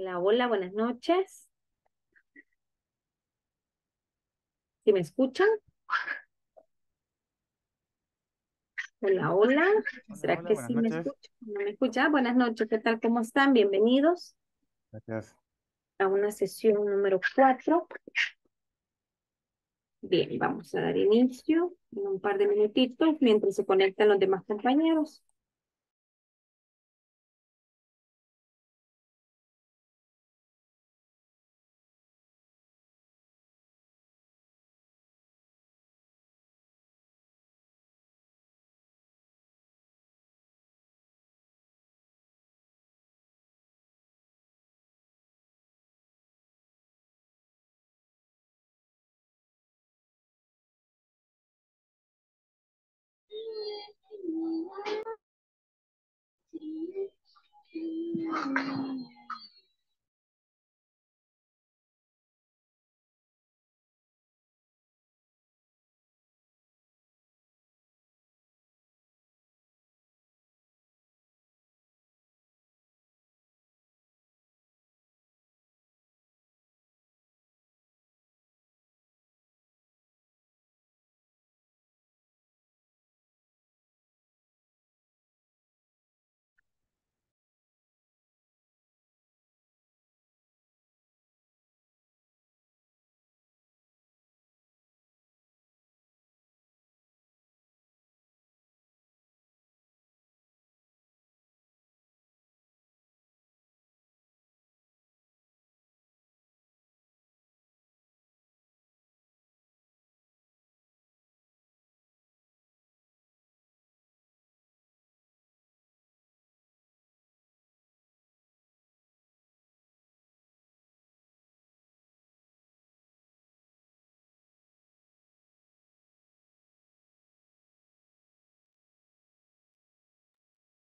Hola, hola, buenas noches. ¿Sí me escuchan? Hola, hola. ¿Será hola, que sí me escuchan? ¿No me escuchan? Buenas noches, ¿qué tal? ¿Cómo están? Bienvenidos Gracias. a una sesión número 4. Bien, vamos a dar inicio en un par de minutitos mientras se conectan los demás compañeros.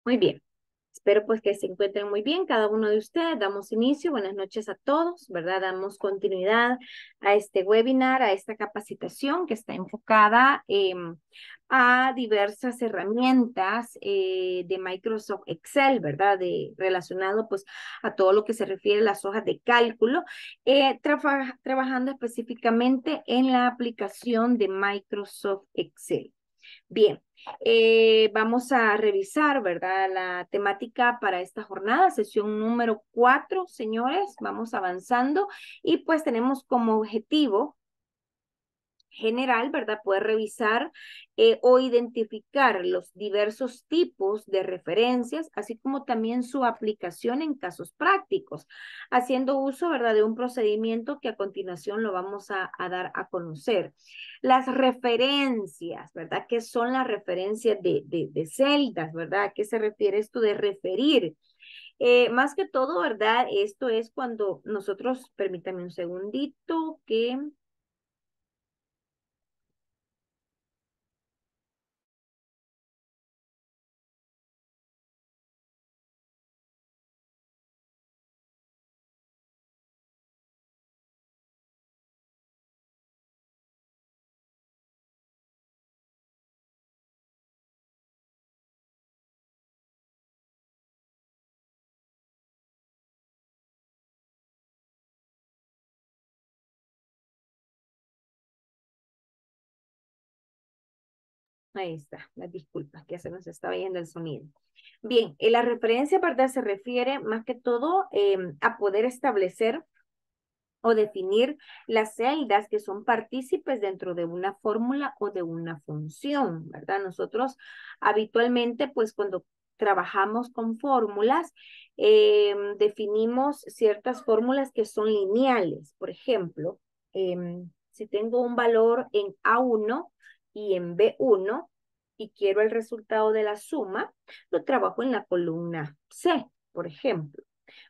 Muy bien. Espero pues que se encuentren muy bien cada uno de ustedes. Damos inicio. Buenas noches a todos, ¿verdad? Damos continuidad a este webinar, a esta capacitación que está enfocada em, a diversas herramientas eh, de Microsoft Excel, ¿verdad? De, relacionado pues a todo lo que se refiere a las hojas de cálculo, eh, trabajando específicamente en la aplicación de Microsoft Excel. Bien, eh, vamos a revisar, ¿verdad? La temática para esta jornada, sesión número cuatro, señores. Vamos avanzando y pues tenemos como objetivo general, ¿verdad? Poder revisar eh, o identificar los diversos tipos de referencias, así como también su aplicación en casos prácticos, haciendo uso, ¿verdad? De un procedimiento que a continuación lo vamos a, dar a conocer. Las referencias, ¿verdad? ¿Qué son las referencias de, de, de celdas, ¿verdad? ¿A qué se refiere esto de referir? Eh, más que todo, ¿verdad? Esto es cuando nosotros, permítame un segundito, que Ahí está, las disculpas, que se nos estaba yendo el sonido. Bien, eh, la referencia, ¿verdad? Se refiere más que todo eh, a poder establecer o definir las celdas que son partícipes dentro de una fórmula o de una función, ¿verdad? Nosotros habitualmente, pues cuando trabajamos con fórmulas, eh, definimos ciertas fórmulas que son lineales. Por ejemplo, em, si tengo un valor en A1, y en B1 y quiero el resultado de la suma, lo trabajo en la columna C, por ejemplo,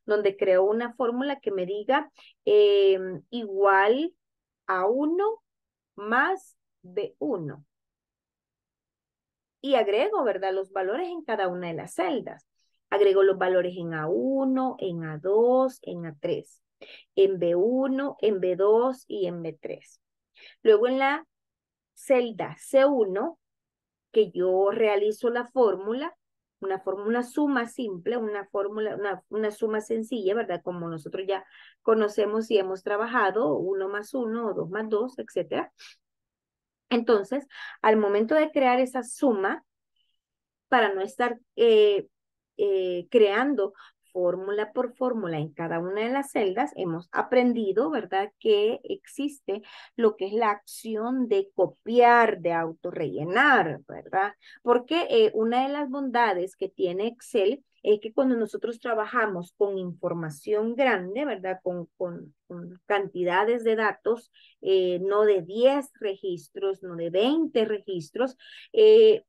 donde creo una fórmula que me diga eh, igual a 1 más B1. Y agrego, ¿verdad? Los valores en cada una de las celdas. Agrego los valores en A1, en A2, en A3, en B1, en B2 y en B3. Luego en la celda C1, que yo realizo la fórmula, una fórmula suma simple, una fórmula, una, una, suma sencilla, ¿verdad? Como nosotros ya conocemos y hemos trabajado, uno más uno o dos más dos, etcétera. Entonces, al momento de crear esa suma, para no estar eh, eh, creando fórmula por fórmula en cada una de las celdas, hemos aprendido, ¿verdad?, que existe lo que es la acción de copiar, de autorrellenar, ¿verdad? Porque eh, una de las bondades que tiene Excel es que cuando nosotros trabajamos con información grande, ¿verdad? Con, con, cantidades de datos, eh, no de 10 registros, no de 20 registros, eh,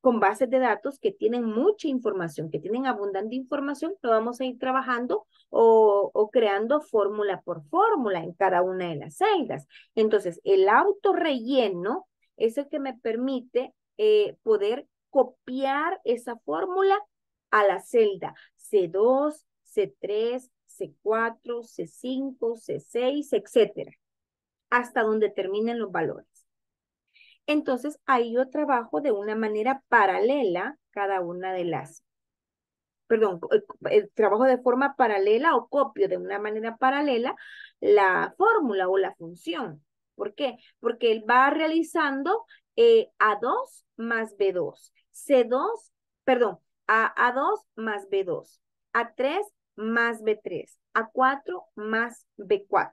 con bases de datos que tienen mucha información, que tienen abundante información, lo vamos a ir trabajando o, creando fórmula por fórmula en cada una de las celdas. Entonces, el autorrelleno es el que me permite eh, poder copiar esa fórmula a la celda C2, C3, C4, C5, C6, etcétera, hasta donde terminen los valores. Entonces, ahí yo trabajo de una manera paralela cada una de las, perdón, el trabajo de forma paralela o copio de una manera paralela la fórmula o la función. ¿Por qué? Porque él va realizando eh, A2 más B2, C2, perdón, a, A2 más B2, A3 más B3, A4 más B4.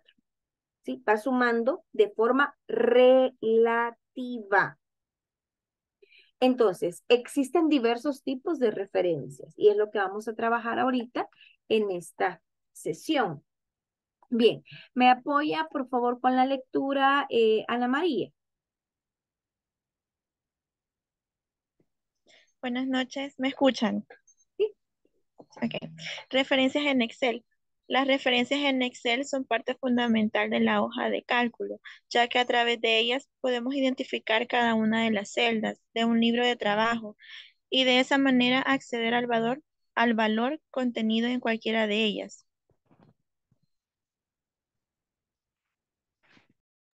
¿Sí? Va sumando de forma relativa entonces, existen diversos tipos de referencias y es lo que vamos a trabajar ahorita en esta sesión. Bien, me apoya por favor con la lectura eh, Ana María. Buenas noches, ¿me escuchan? Sí. Ok. Referencias en Excel. Las referencias en Excel son parte fundamental de la hoja de cálculo, ya que a través de ellas podemos identificar cada una de las celdas de un libro de trabajo y de esa manera acceder al valor, al valor contenido en cualquiera de ellas.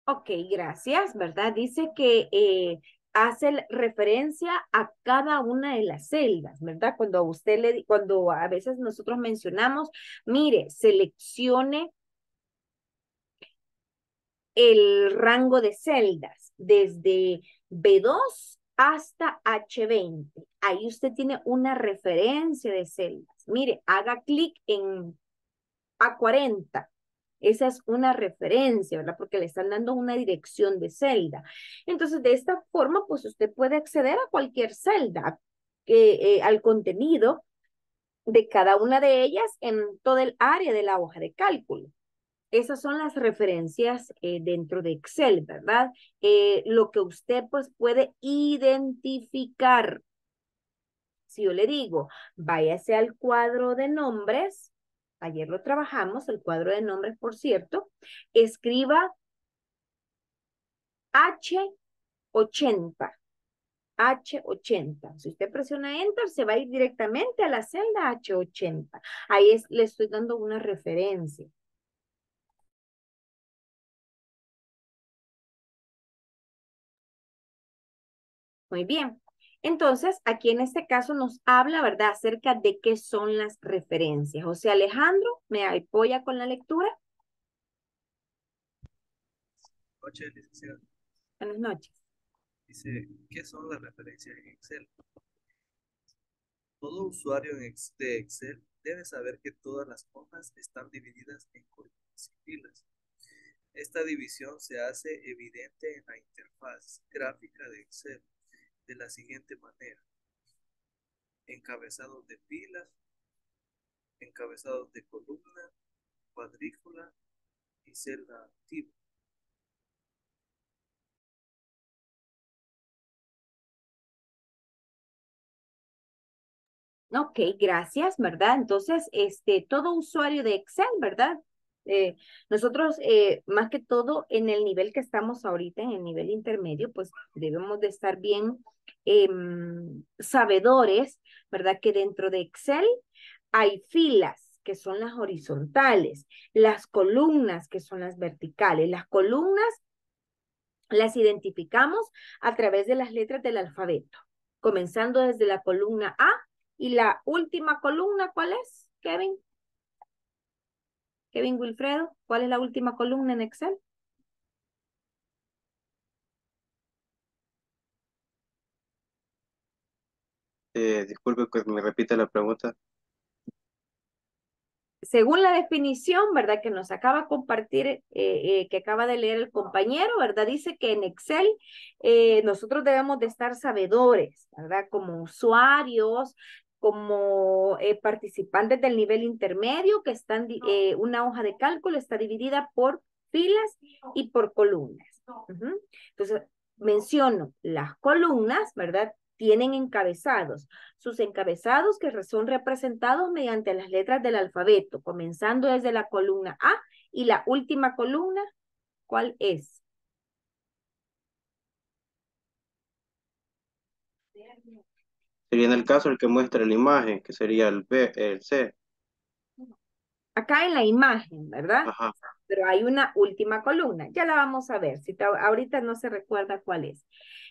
Ok, gracias, ¿verdad? Dice que eh, hace referencia a cada una de las celdas, ¿verdad? Cuando a usted le, cuando a veces nosotros mencionamos, mire, seleccione el rango de celdas desde B2 hasta H20. Ahí usted tiene una referencia de celdas. Mire, haga clic en A40 esa es una referencia, ¿verdad? Porque le están dando una dirección de celda. Entonces, de esta forma, pues usted puede acceder a cualquier celda, eh, al contenido de cada una de ellas en todo el área de la hoja de cálculo. Esas son las referencias eh, dentro de Excel, ¿verdad? Eh, lo que usted pues puede identificar. Si yo le digo, váyase al cuadro de nombres, ayer lo trabajamos, el cuadro de nombres, por cierto, escriba H80. H80. Si usted presiona Enter, se va a ir directamente a la celda H80. Ahí es, le estoy dando una referencia. Muy bien. Entonces, aquí en este caso nos habla, ¿verdad?, acerca de qué son las referencias. O sea, Alejandro, ¿me apoya con la lectura? Buenas noches, licenciada. Buenas noches. Dice, ¿qué son las referencias en Excel? Todo usuario de Excel debe saber que todas las hojas están divididas en columnas y filas. Esta división se hace evidente en la interfaz gráfica de Excel de la siguiente manera. Encabezados de filas, encabezados de columna, cuadrícula y celda activa. Ok, gracias, ¿verdad? Entonces, este, todo usuario de Excel, ¿verdad? Eh, nosotros, eh, más que todo, en el nivel que estamos ahorita, en el nivel intermedio, pues debemos de estar bien Em, sabedores, ¿verdad? Que dentro de Excel hay filas que son las horizontales, las columnas que son las verticales. Las columnas las identificamos a través de las letras del alfabeto. comenzando desde la columna A y la última columna, ¿cuál es, Kevin? Kevin Wilfredo, ¿cuál es la última columna en Excel? Eh, disculpe que me repita la pregunta. Según la definición, ¿verdad? Que nos acaba de compartir, eh, eh, que acaba de leer el compañero, ¿verdad? Dice que en Excel nosotros debemos de estar sabedores, ¿verdad? Como usuarios, como participantes del nivel intermedio, que están, una hoja de cálculo está dividida por filas y por columnas. Entonces, menciono las columnas, ¿verdad? tienen encabezados. Sus encabezados que son representados mediante las letras del alfabeto, comenzando desde la columna A y la última columna, ¿cuál es? Sería en el caso el que muestra la imagen, que sería el B, el C. Acá en la imagen, ¿verdad? Ajá. Pero hay una última columna. Ya la vamos a ver. Si ahorita no se recuerda cuál es.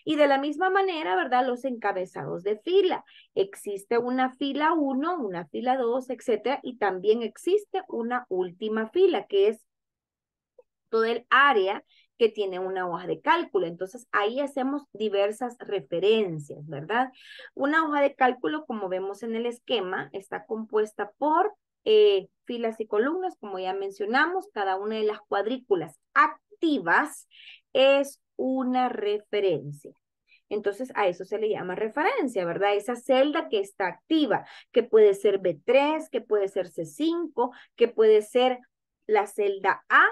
Y de la misma manera, ¿verdad? Los encabezados de fila. Existe una fila 1, una fila 2, etcétera, y también existe una última fila, que es todo el área que tiene una hoja de cálculo. Entonces, ahí hacemos diversas referencias, ¿verdad? Una hoja de cálculo, como vemos en el esquema, está compuesta por eh, filas y columnas, como ya mencionamos, cada una de las cuadrículas activas es una referencia. Entonces, a eso se le llama referencia, ¿verdad? Esa celda que está activa, que puede ser B3, que puede ser C5, que puede ser la celda A,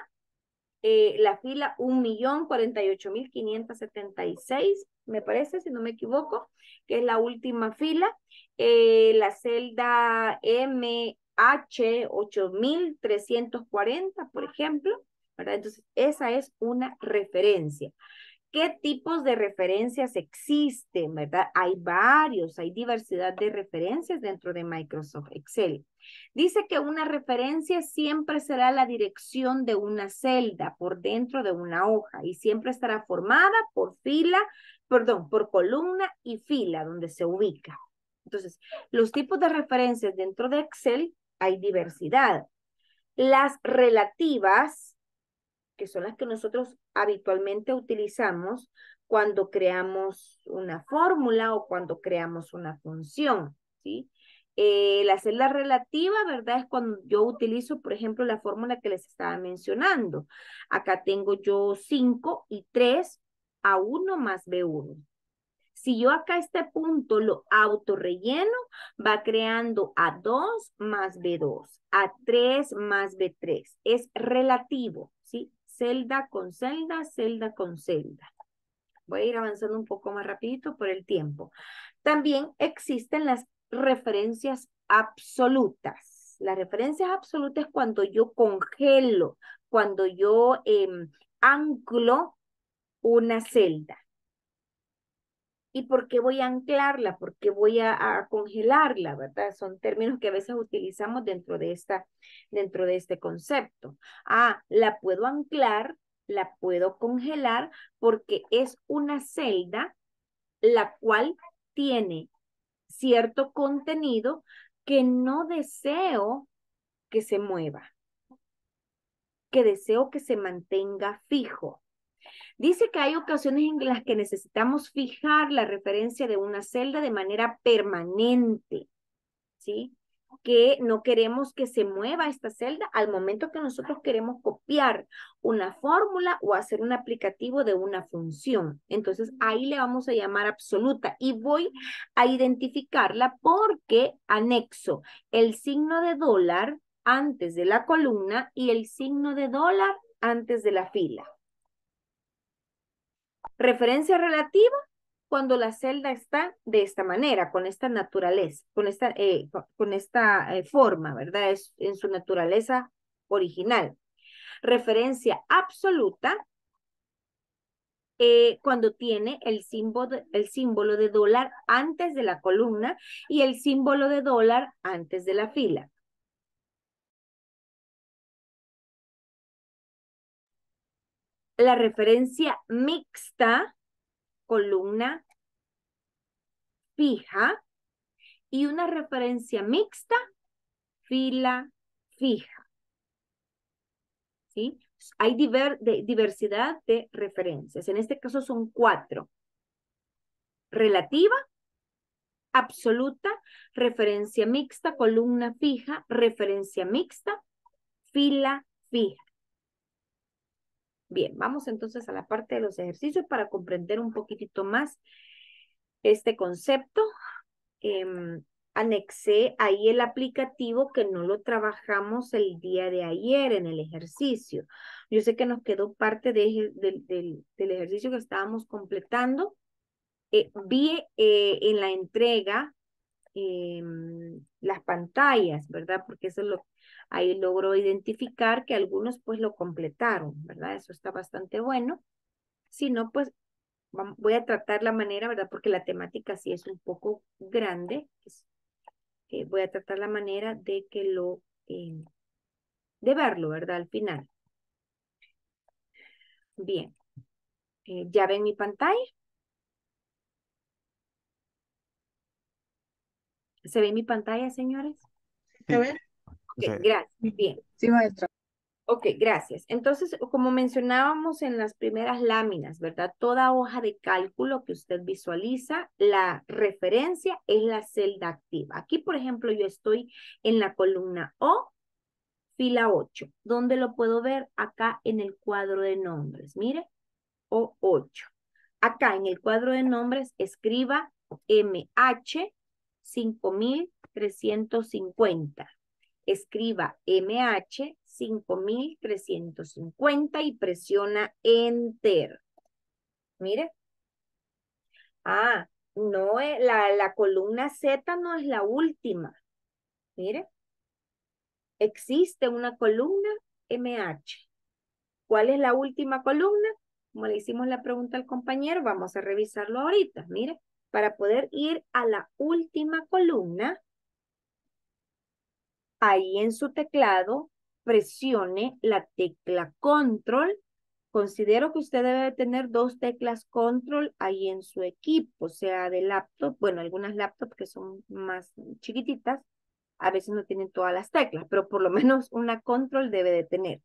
eh, la fila 1.048.576, me parece, si no me equivoco, que es la última fila, eh, la celda MH8.340, por ejemplo, ¿verdad? Entonces, esa es una referencia. ¿Qué tipos de referencias existen, verdad? Hay varios, hay diversidad de referencias dentro de Microsoft Excel. Dice que una referencia siempre será la dirección de una celda por dentro de una hoja y siempre estará formada por fila, perdón, por columna y fila donde se ubica. Entonces, los tipos de referencias dentro de Excel hay diversidad. Las relativas que son las que nosotros habitualmente utilizamos cuando creamos una fórmula o cuando creamos una función, ¿sí? Eh, la celda relativa, ¿verdad? Es cuando yo utilizo, por ejemplo, la fórmula que les estaba mencionando. Acá tengo yo 5 y 3 a 1 más B1. Si yo acá este punto lo autorrelleno, va creando a 2 más B2, a 3 más B3. Es relativo. Celda con celda, celda con celda. Voy a ir avanzando un poco más rapidito por el tiempo. También existen las referencias absolutas. Las referencias absolutas cuando yo congelo, cuando yo em, anclo una celda. ¿Y por qué voy a anclarla? ¿Por qué voy a, congelarla? ¿Verdad? Son términos que a veces utilizamos dentro de, esta, dentro de este concepto. Ah, la puedo anclar, la puedo congelar porque es una celda la cual tiene cierto contenido que no deseo que se mueva, que deseo que se mantenga fijo. Dice que hay ocasiones en las que necesitamos fijar la referencia de una celda de manera permanente, ¿sí? Que no queremos que se mueva esta celda al momento que nosotros queremos copiar una fórmula o hacer un aplicativo de una función. Entonces ahí le vamos a llamar absoluta y voy a identificarla porque anexo el signo de dólar antes de la columna y el signo de dólar antes de la fila. Referencia relativa cuando la celda está de esta manera, con esta naturaleza, con esta, eh, con esta eh, forma, ¿verdad? Es en su naturaleza original. Referencia absoluta eh, cuando tiene el símbolo, el símbolo de dólar antes de la columna y el símbolo de dólar antes de la fila. La referencia mixta, columna, fija y una referencia mixta, fila fija. ¿Sí? Hay diversidad de referencias. En este caso son cuatro. Relativa, absoluta, referencia mixta, columna fija, referencia mixta, fila fija. Bien, vamos entonces a la parte de los ejercicios para comprender un poquitito más este concepto. Em, anexé ahí el aplicativo que no lo trabajamos el día de ayer en el ejercicio. Yo sé que nos quedó parte del ejercicio que estábamos completando. Eh, vi eh, en la entrega em, las pantallas, ¿verdad? Porque eso lo, ahí logró identificar que algunos pues lo completaron, ¿verdad? Eso está bastante bueno. Si no, pues voy a tratar la manera, ¿verdad? Porque la temática sí es un poco grande. Eh, voy a tratar la manera de que lo, eh, de verlo, ¿verdad? Al final. Bien. Eh, ¿Ya ven mi pantalla? ¿Se ve mi pantalla, señores? ¿Se ve? gracias. Bien. Sí, maestra. Ok, gracias. Entonces, como mencionábamos en las primeras láminas, ¿verdad? Toda hoja de cálculo que usted visualiza, la referencia es la celda activa. Aquí, por ejemplo, yo estoy en la columna O, fila 8. ¿Dónde lo puedo ver? Acá en el cuadro de nombres. Mire, O8. Acá en el cuadro de nombres, escriba MH 5350 escriba MH 5350 y presiona Enter. Mire. Ah, no es, la, la columna Z no es la última. Mire. Existe una columna MH. ¿Cuál es la última columna? Como le hicimos la pregunta al compañero, vamos a revisarlo ahorita. Mire, para poder ir a la última columna, ahí en su teclado presione la tecla control. Considero que usted debe tener dos teclas control ahí en su equipo, sea de laptop, bueno, algunas laptops que son más chiquititas, a veces no tienen todas las teclas, pero por lo menos una control debe de tener.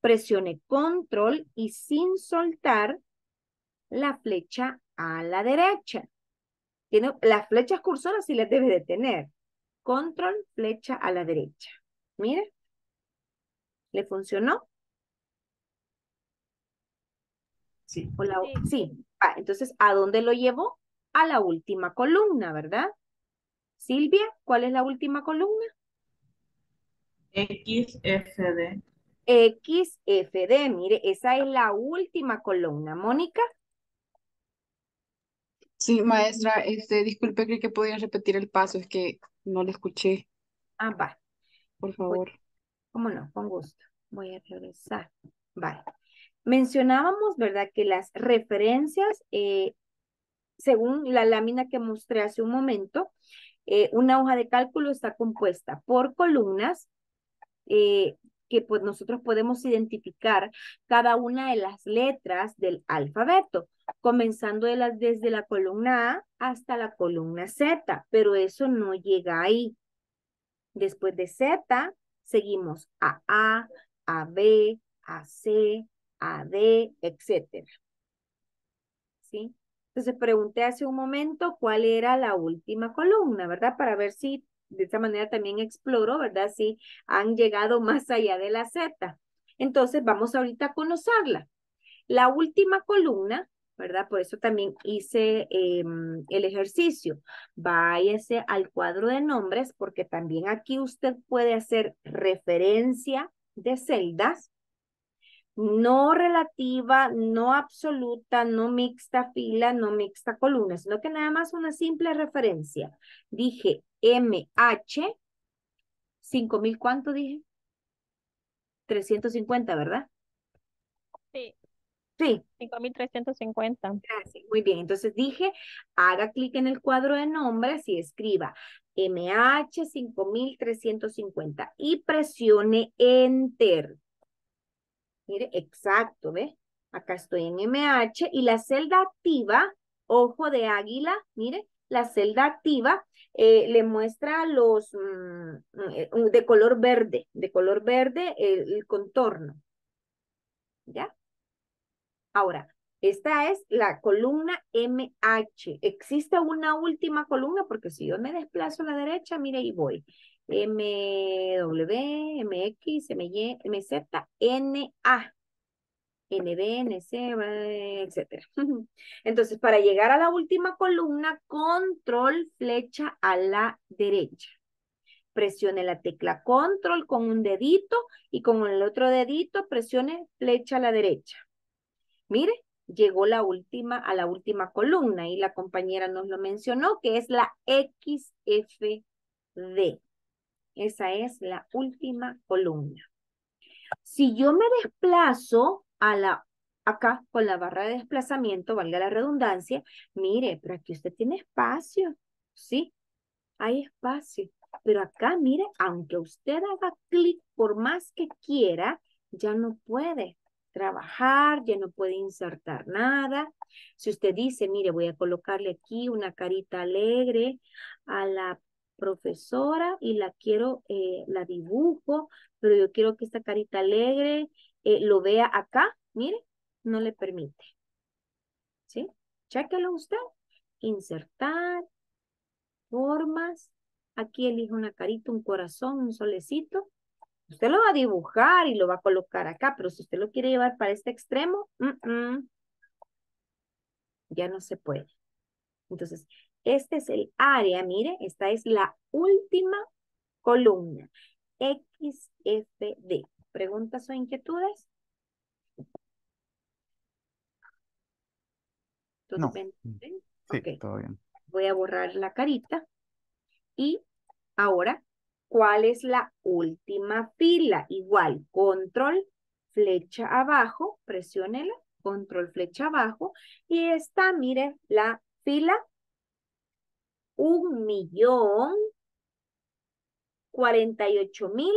Presione control y sin soltar la flecha a la derecha. Tiene, las flechas cursoras sí las debe de tener. Control, flecha a la derecha. Mire. ¿Le funcionó? Sí. sí. entonces, ¿a dónde lo llevo? A la última columna, ¿verdad? Silvia, ¿cuál es la última columna? XFD. XFD, mire, esa es la última columna. Mónica. Sí, maestra, este, disculpe, creo que podría repetir el paso, es que no le escuché. Ah, va. Por favor. ¿Cómo no? Con gusto. Voy a regresar. Vale. Mencionábamos, ¿verdad? Que las referencias, eh, según la lámina que mostré hace un momento, eh, una hoja de cálculo está compuesta por columnas eh, que pues nosotros podemos identificar cada una de las letras del alfabeto, comenzando desde la columna A hasta la columna Z, pero eso no llega ahí. Después de Z, seguimos a A, a B, a C, a D, etc. ¿Sí? Entonces pregunté hace un momento cuál era la última columna, ¿verdad? Para ver si de esta manera también exploro, ¿verdad? Si han llegado más allá de la Z. Entonces vamos ahorita a conocerla. La última columna ¿verdad? Por eso también hice em, el ejercicio. Váyase al cuadro de nombres porque también aquí usted puede hacer referencia de celdas, no relativa, no absoluta, no mixta fila, no mixta columna, sino que nada más una simple referencia. Dije MH, 5000, ¿cuánto dije? 350, ¿verdad? Sí. Sí. 5350. Gracias. Muy bien. Entonces dije, haga clic en el cuadro de nombres y escriba MH 5350 y presione Enter. Mire, exacto, ¿ve? Acá estoy en MH y la celda activa, ojo de águila, mire, la celda activa eh, le muestra los mm, eh, de color verde, de color verde el, el contorno. ¿Ya? Ahora, esta es la columna MH. Existe una última columna porque si yo me desplazo a la derecha, mire ahí voy. MW, MX, MY, MZ, NA. NB, NC, etcétera. Entonces, para llegar a la última columna, control flecha a la derecha. Presione la tecla control con un dedito y con el otro dedito presione flecha a la derecha. Mire, llegó la última, a la última columna y la compañera nos lo mencionó, que es la XFD. Esa es la última columna. Si yo me desplazo a la, acá con la barra de desplazamiento, valga la redundancia, mire, pero aquí usted tiene espacio, ¿sí? Hay espacio. Pero acá, mire, aunque usted haga clic por más que quiera, ya no puede trabajar, ya no puede insertar nada. Si usted dice, mire, voy a colocarle aquí una carita alegre a la profesora y la quiero, eh, la dibujo, pero yo quiero que esta carita alegre eh, lo vea acá, mire, no le permite. ¿Sí? Chéquelo usted. Insertar, formas. Aquí elijo una carita, un corazón, un solecito. Usted lo va a dibujar y lo va a colocar acá, pero si usted lo quiere llevar para este extremo, ya no se puede. Entonces, este es el área, mire, esta es la última columna. XFD. ¿Preguntas o inquietudes? No. Sí, todo bien. Voy a borrar la carita. Y ahora, ¿cuál es la última fila? Igual, control, flecha abajo, presiónela, control, flecha abajo. Y está, mire, la fila un millón cuarenta y ocho mil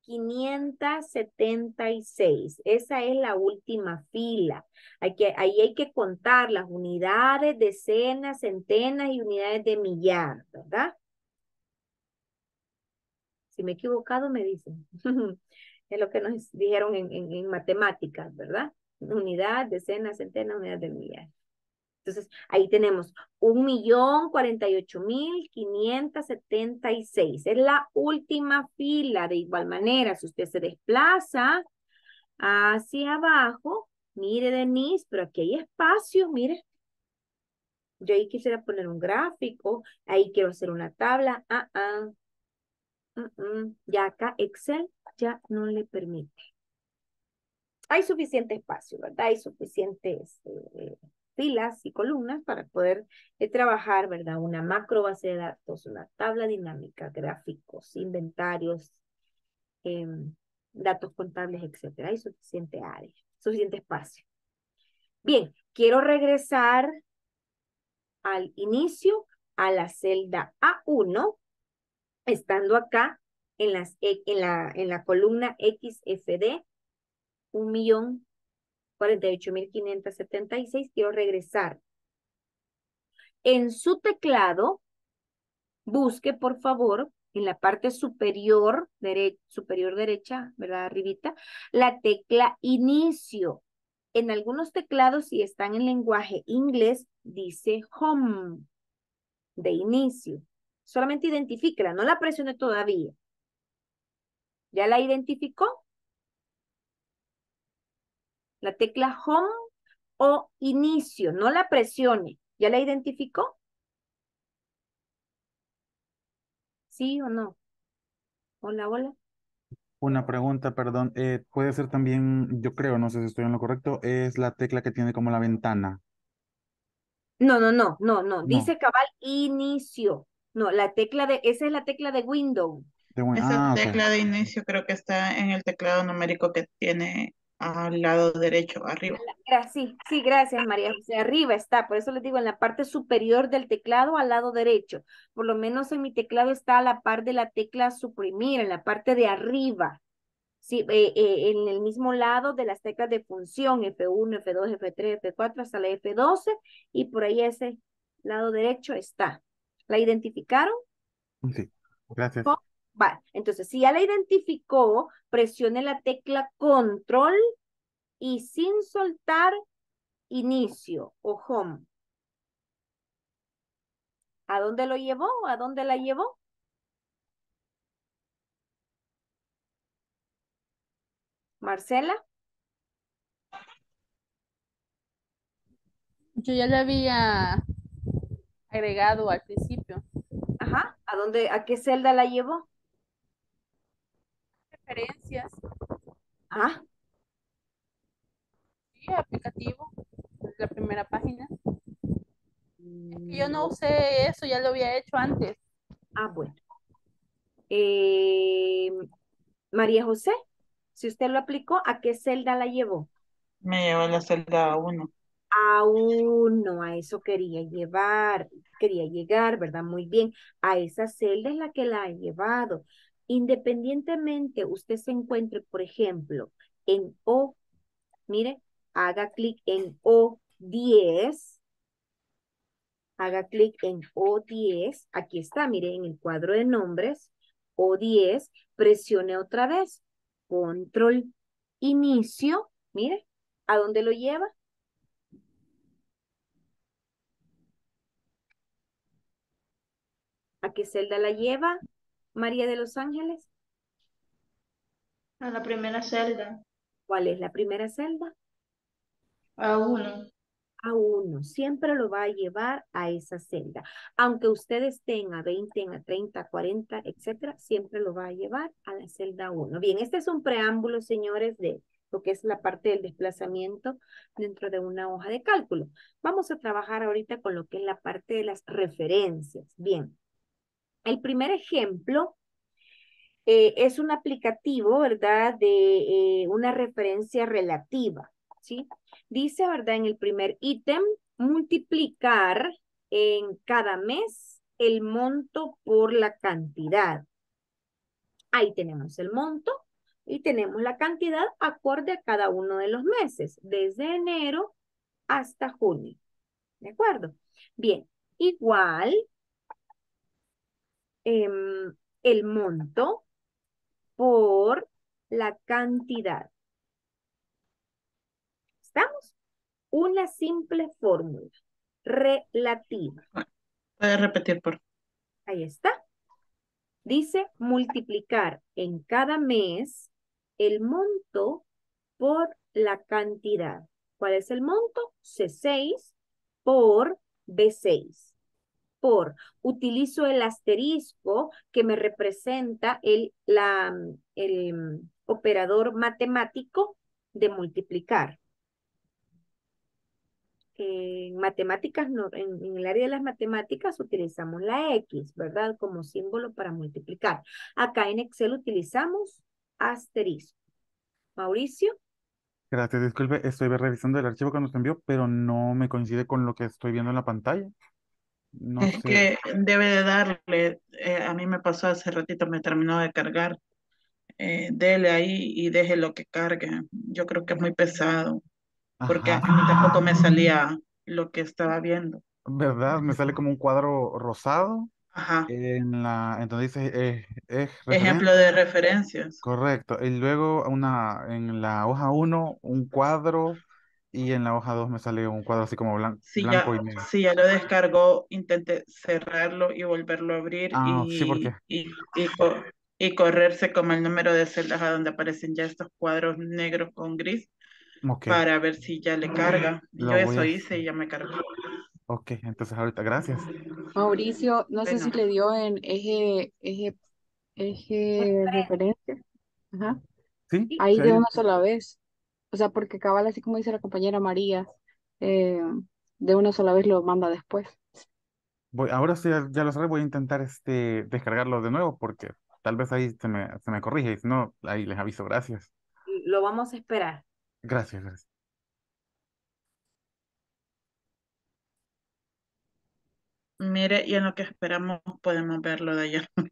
quinientos setenta y seis. Esa es la última fila. Ahí hay que contar las unidades, decenas, centenas y unidades de millar, ¿verdad? Si me he equivocado, me dicen. es lo que nos dijeron en, en, en matemáticas, ¿verdad? Unidad, decenas, centenas, unidades de millar. Entonces, ahí tenemos un millón cuarenta y ocho mil quinientos setenta y seis. Es la última fila. De igual manera, si usted se desplaza hacia abajo, mire, Denise, pero aquí hay espacio, mire. Yo ahí quisiera poner un gráfico, ahí quiero hacer una tabla. Ah, ah. Ya acá Excel ya no le permite. Hay suficiente espacio, ¿verdad? Hay suficientes... Eh, filas y columnas para poder eh, trabajar, ¿verdad? Una macro base de datos, una tabla dinámica, gráficos, inventarios, em, datos contables, etcétera. Hay suficiente área, suficiente espacio. Bien, quiero regresar al inicio, a la celda A1, estando acá en, en, la, en la columna XFD, un millón 48.576, quiero regresar. En su teclado, busque por favor en la parte superior, superior derecha, ¿verdad? Arribita, la tecla inicio. En algunos teclados, si están en lenguaje inglés, dice home, de inicio. Solamente identifíquela, no la presione todavía. ¿Ya la identificó? La tecla home o inicio, no la presione. ¿Ya la identificó? ¿Sí o no? Hola, hola. Una pregunta, perdón. Eh, puede ser también, yo creo, no sé si estoy en lo correcto, es la tecla que tiene como la ventana. No, no, no, no, no. Dice cabal inicio. No, la tecla de, esa es la tecla de window. Esa ah, tecla de inicio creo que está en el teclado numérico que tiene al lado derecho, arriba. Sí, sí, gracias María José. Arriba está, por eso les digo, en la parte superior del teclado al lado derecho. Por lo menos en mi teclado está a la par de la tecla suprimir, en la parte de arriba. Sí, eh, eh, en el mismo lado de las teclas de función, F1, F2, F3, F4, hasta la F12, y por ahí ese lado derecho está. ¿La identificaron? Sí, gracias. Co- Vale, entonces si ya la identificó, presione la tecla control y sin soltar inicio o home. ¿A dónde lo llevó? ¿A dónde la llevó? Marcela, Yo ya le había agregado al principio. ajá, ¿a dónde, a qué celda la llevó? Referencias, Ah, sí, aplicativo, la primera página. mm, Yo no usé eso, ya lo había hecho antes. Ah, bueno. Eh, María José, si usted lo aplicó, ¿a qué celda la llevó? Me llevó a la celda 1. A uno, a eso quería llevar, quería llegar, ¿verdad? Muy bien. A esa celda es la que la ha llevado. Independientemente usted se encuentre, por ejemplo, en O, mire, haga clic en O10, haga clic en O10, aquí está, mire, en el cuadro de nombres, O10, presione otra vez, control, inicio, mire, ¿a dónde lo lleva? ¿A qué celda la lleva María de los Ángeles? A la primera celda, ¿Cuál es la primera celda? a uno. A uno. Siempre lo va a llevar a esa celda. Aunque usted esté en a 20, en a 30, 40, etcétera, siempre lo va a llevar a la celda 1. Bien, este es un preámbulo, señores, de lo que es la parte del desplazamiento dentro de una hoja de cálculo. Vamos a trabajar ahorita con lo que es la parte de las referencias. Bien. El primer ejemplo eh, es un aplicativo, ¿verdad? De eh, una referencia relativa, ¿sí? Dice, ¿verdad? En el primer ítem, multiplicar en cada mes el monto por la cantidad. Ahí tenemos el monto y tenemos la cantidad acorde a cada uno de los meses, desde enero hasta junio. ¿De acuerdo? Bien, igual em, el monto por la cantidad. ¿Estamos? Una simple fórmula relativa. Puede repetir, por Ahí está. Dice multiplicar en cada mes el monto por la cantidad. ¿Cuál es el monto? C6 por B6. Por, utilizo el asterisco que me representa el, la, el operador matemático de multiplicar. En matemáticas, no, en, en el área de las matemáticas utilizamos la X, ¿verdad? Como símbolo para multiplicar. Acá en Excel utilizamos asterisco. Mauricio, Gracias, disculpe, estoy revisando el archivo que nos envió, pero no me coincide con lo que estoy viendo en la pantalla. No Es sé. que debe de darle, eh, a mí me pasó hace ratito, me terminó de cargar. Eh, dele ahí y deje lo que cargue. Yo creo que es muy pesado, porque a Ajá, mí tampoco me salía lo que estaba viendo. ¿verdad? Me sale como un cuadro rosado Ajá. en la, entonces dice, eh, es Ejemplo de referencias. Correcto. Y luego una, en la hoja 1, un cuadro, y en la hoja 2 me sale un cuadro así como blan- Si blanco ya, y negro. si ya lo descargó, intente cerrarlo y volverlo a abrir Ah, sí, porque, y, y, y, co- y correrse como el número de celdas a donde aparecen ya estos cuadros negros con gris ok, para ver si ya le carga. Yo lo voy eso a hice y ya me cargó. Ok, entonces ahorita, gracias. Mauricio, no sé si Bueno, le dio en eje, eje, eje referencia. Ajá. Sí, Ahí sí, de una sola vez. O sea, porque cabal, así como dice la compañera María, eh, de una sola vez lo manda después. voy, ahora sí ya, lo sabes, voy a intentar este, descargarlo de nuevo porque tal vez ahí se me, se me corrige y si no, ahí les aviso. Gracias. lo vamos a esperar. Gracias, gracias. mire, y en lo que esperamos podemos ver lo de ayer. ¿Ve?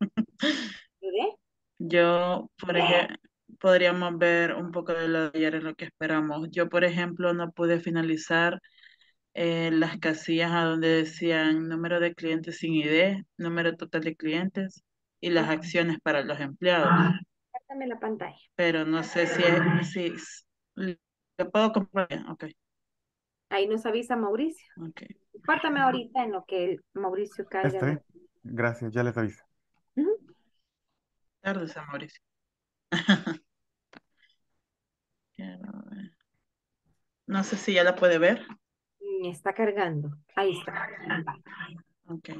Yo, por ejemplo, podríamos ver un poco de lo de ayer en lo que esperamos. Yo, por ejemplo, no pude finalizar eh, las casillas a donde decían número de clientes sin ID, número total de clientes y las acciones para los empleados. Compártame la pantalla. Pero no sé si es, si lo puedo comprar. Ok, Ahí nos avisa Mauricio. ok. Compártame ahorita en lo que el Mauricio caiga. Está bien. Gracias, ya les aviso. Ujú. Tarde, San Mauricio. No sé si ya la puede ver. Mm, Está cargando. Ahí está. Ok.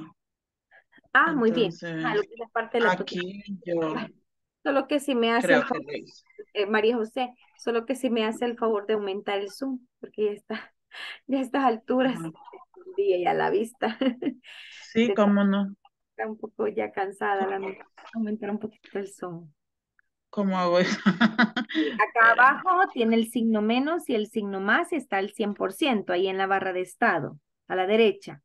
Ah, muy bien. Entonces, Ah, lo que es la parte de la aquí yo Solo que si me hace el favor, eh, María José, solo que si me hace el favor de aumentar el zoom, porque ya está, ya a estas alturas, día ya la vista, Sí, cómo no. está un poco ya cansada la. Aumentar un poquito el zoom. ¿Cómo hago eso? Acá abajo tiene el signo menos y el signo más está el 100% ahí en la barra de estado, a la derecha.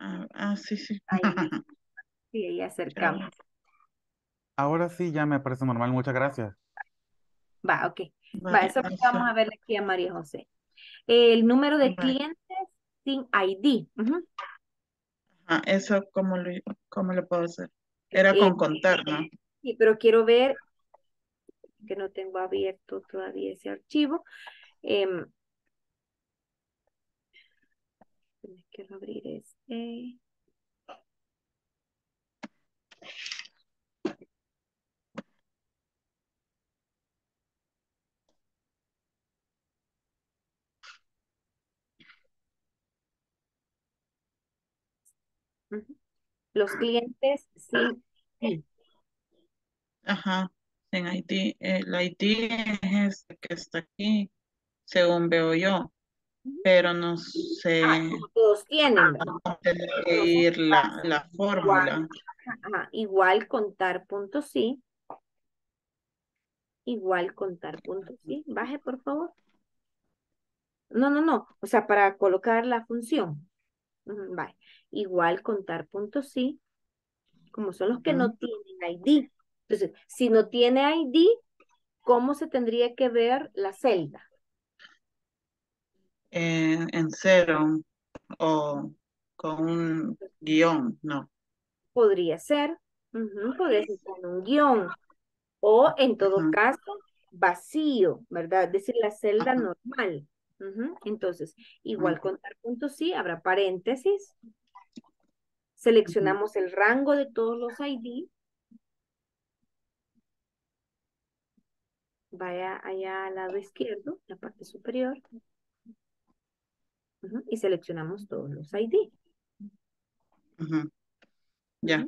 Ah, ah, sí, sí. Ahí, sí, ahí acercamos. Ahora sí ya me parece normal, muchas gracias. Va, ok. Va, eso que vamos a ver aquí a María José. El número de Vale. clientes sin ID. Ujú. Ah, eso, ¿cómo lo, cómo lo puedo hacer? Era Eh, con contar, ¿no? Sí, pero quiero ver que no tengo abierto todavía ese archivo. Quiero abrir este. Los clientes ID. Ajá, en Haití. El Haití es este que está aquí, según veo yo, pero no sé Ah, todos tienen, tener que ir la, la fórmula. Ajá, igual contar punto sí. Igual contar punto sí. Baje, por favor. No, no, no. O sea, para colocar la función. Vale. Igual contar punto sí. Como son los que no tienen ID. Entonces, si no tiene ID, ¿cómo se tendría que ver la celda? En, en cero o con un guion, no. Podría ser, podría ser con un guion. O en todo caso, vacío, ¿verdad? Es decir, la celda normal. Entonces, igual contar puntos sí, habrá paréntesis. Seleccionamos el rango de todos los ID. Vaya allá al lado izquierdo, la parte superior. Y seleccionamos todos los ID. Ya.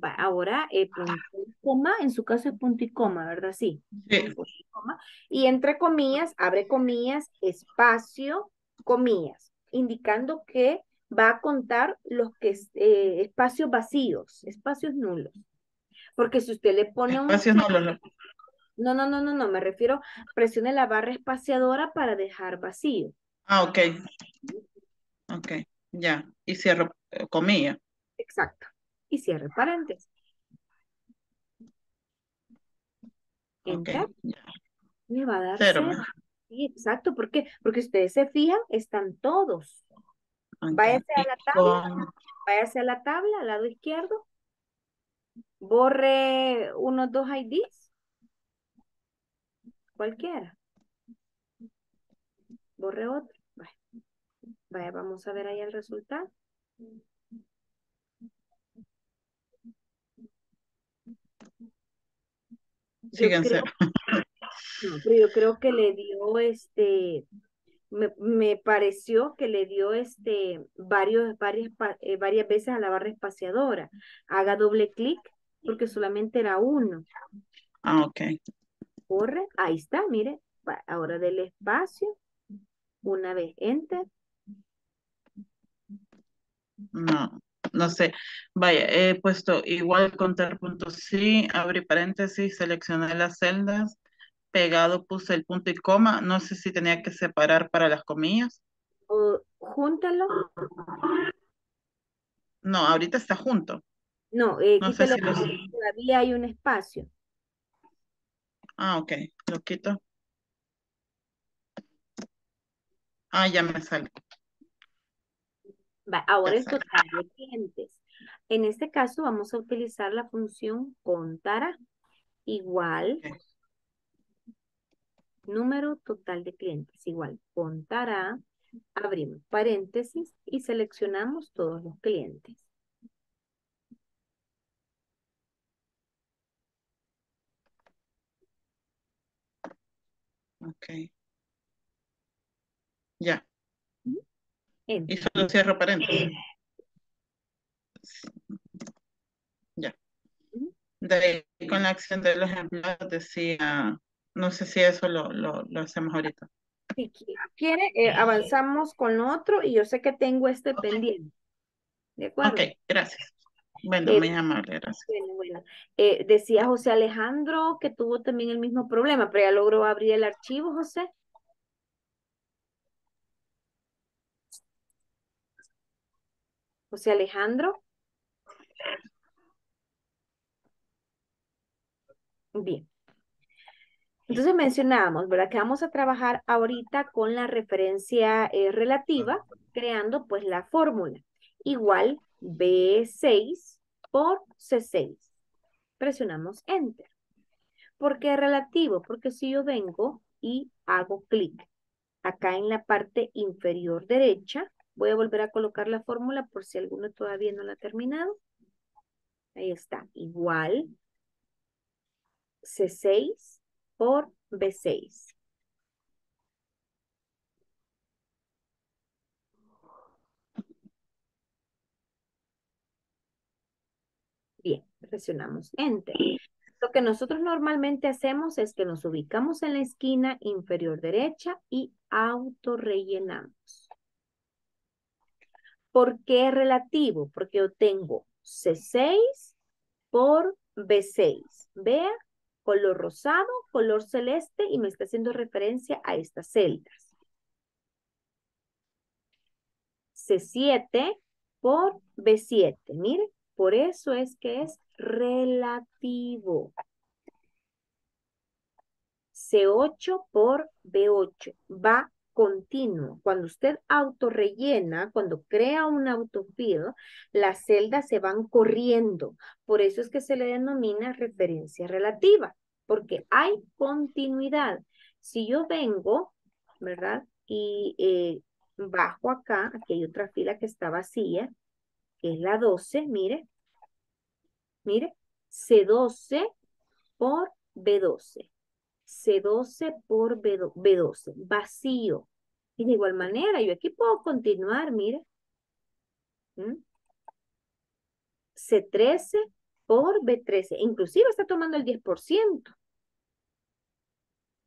Ahora, eh, punto y coma, en su caso es punto y coma, ¿verdad? Sí. Y coma. Y entre comillas, abre comillas, espacio, comillas, indicando que va a contar los que eh, espacios vacíos, espacios nulos. Porque si usted le pone un... Espacios no los. No, no, no, no, no, me refiero, presione la barra espaciadora para dejar vacío. Ah, ok. Ok, ya. Y cierro eh, comilla. Exacto. Y cierre paréntesis. Ok, Enter. ya. Le va a dar Cero. cero. Sí, exacto. ¿Por qué? Porque ustedes se fijan, están todos. Ok. Váyase a la tabla. Váyase a la tabla, al lado izquierdo. Borre unos dos IDs. Cualquiera. Borre otro. Vaya. Vaya, vamos a ver ahí el resultado. Yo creo, cero. no, pero yo creo que le dio este, me, me pareció que le dio este varios, varias, eh, varias veces a la barra espaciadora. Haga doble clic porque solamente era uno. Ah, ok. Corre, ahí está, mire. Ahora del espacio. Una vez enter. No, no sé. Vaya, he puesto igual contar puntos sí, abrí paréntesis, seleccioné las celdas, pegado puse el punto y coma. No sé si tenía que separar para las comillas. O júntalo. No, ahorita está junto. No, eh, No sé quítalo si los- porque todavía hay un espacio. Ah, ok, lo quito. Ah, ya me sale. Va, ahora el sale. total de clientes. En este caso vamos a utilizar la función contará igual número total de clientes igual contará, abrimos paréntesis y seleccionamos todos los clientes. Ok. Ya. Y Enter. solo cierro paréntesis. Ya. Ujú. De ahí, con la acción de los empleados decía, no sé si eso lo, lo, lo hacemos ahorita. Si qui- quiere, eh, avanzamos con lo otro y yo sé que tengo este pendiente. ¿De acuerdo? Ok, gracias. Bueno, Eh, muy amable, gracias. Bueno, bueno. Eh, decía José Alejandro que tuvo también el mismo problema, pero ya logró abrir el archivo, José. José Alejandro. Bien. Entonces mencionábamos, ¿verdad? Que vamos a trabajar ahorita con la referencia eh, relativa, creando pues la fórmula. Igual B6 por C6. Presionamos Enter. ¿Por qué relativo? Porque si yo vengo y hago clic acá en la parte inferior derecha, voy a volver a colocar la fórmula por si alguno todavía no la ha terminado. Ahí está, igual C6 por B6. Bien, presionamos Enter. Lo que nosotros normalmente hacemos es que nos ubicamos en la esquina inferior derecha y autorrellenamos. ¿Por qué relativo? Porque yo tengo C6 por B6. Vea, color rosado, color celeste y me está haciendo referencia a estas celdas. C7 por B7. Mire, por eso es que es relativo. C8 por B8. Va continuo. Cuando usted autorrellena, cuando crea un autofill, las celdas se van corriendo. Por eso es que se le denomina referencia relativa, porque hay continuidad. Si yo vengo, ¿verdad? Y eh, bajo acá, aquí hay otra fila que está vacía, que es la 12, mire. Mire, C12 por B12. C12 por B12, B12, vacío. Y de igual manera, yo aquí puedo continuar, mire. ¿Mm? C13 por B13. Inclusive está tomando el 10%.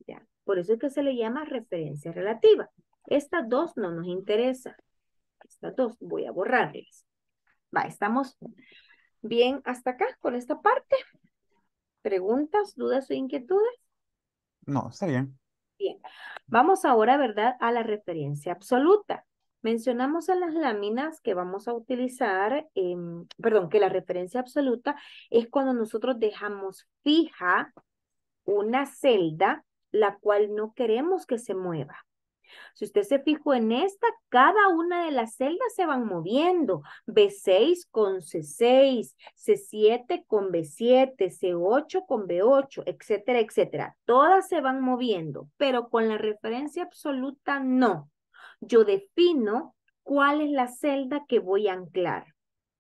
Ya. Por eso es que se le llama referencia relativa. Estas dos no nos interesa. Estas dos voy a borrarles. Va, estamos bien hasta acá con esta parte. ¿Preguntas, dudas o inquietudes? No, está bien. Bien, vamos ahora, ¿verdad? A la referencia absoluta. Mencionamos en las láminas que vamos a utilizar, em, perdón, que la referencia absoluta es cuando nosotros dejamos fija una celda, la cual no queremos que se mueva. Si usted se fijó en esta, cada una de las celdas se van moviendo. B6 con C6, C7 con B7, C8 con B8, etcétera, etcétera. Todas se van moviendo, pero con la referencia absoluta no. Yo defino cuál es la celda que voy a anclar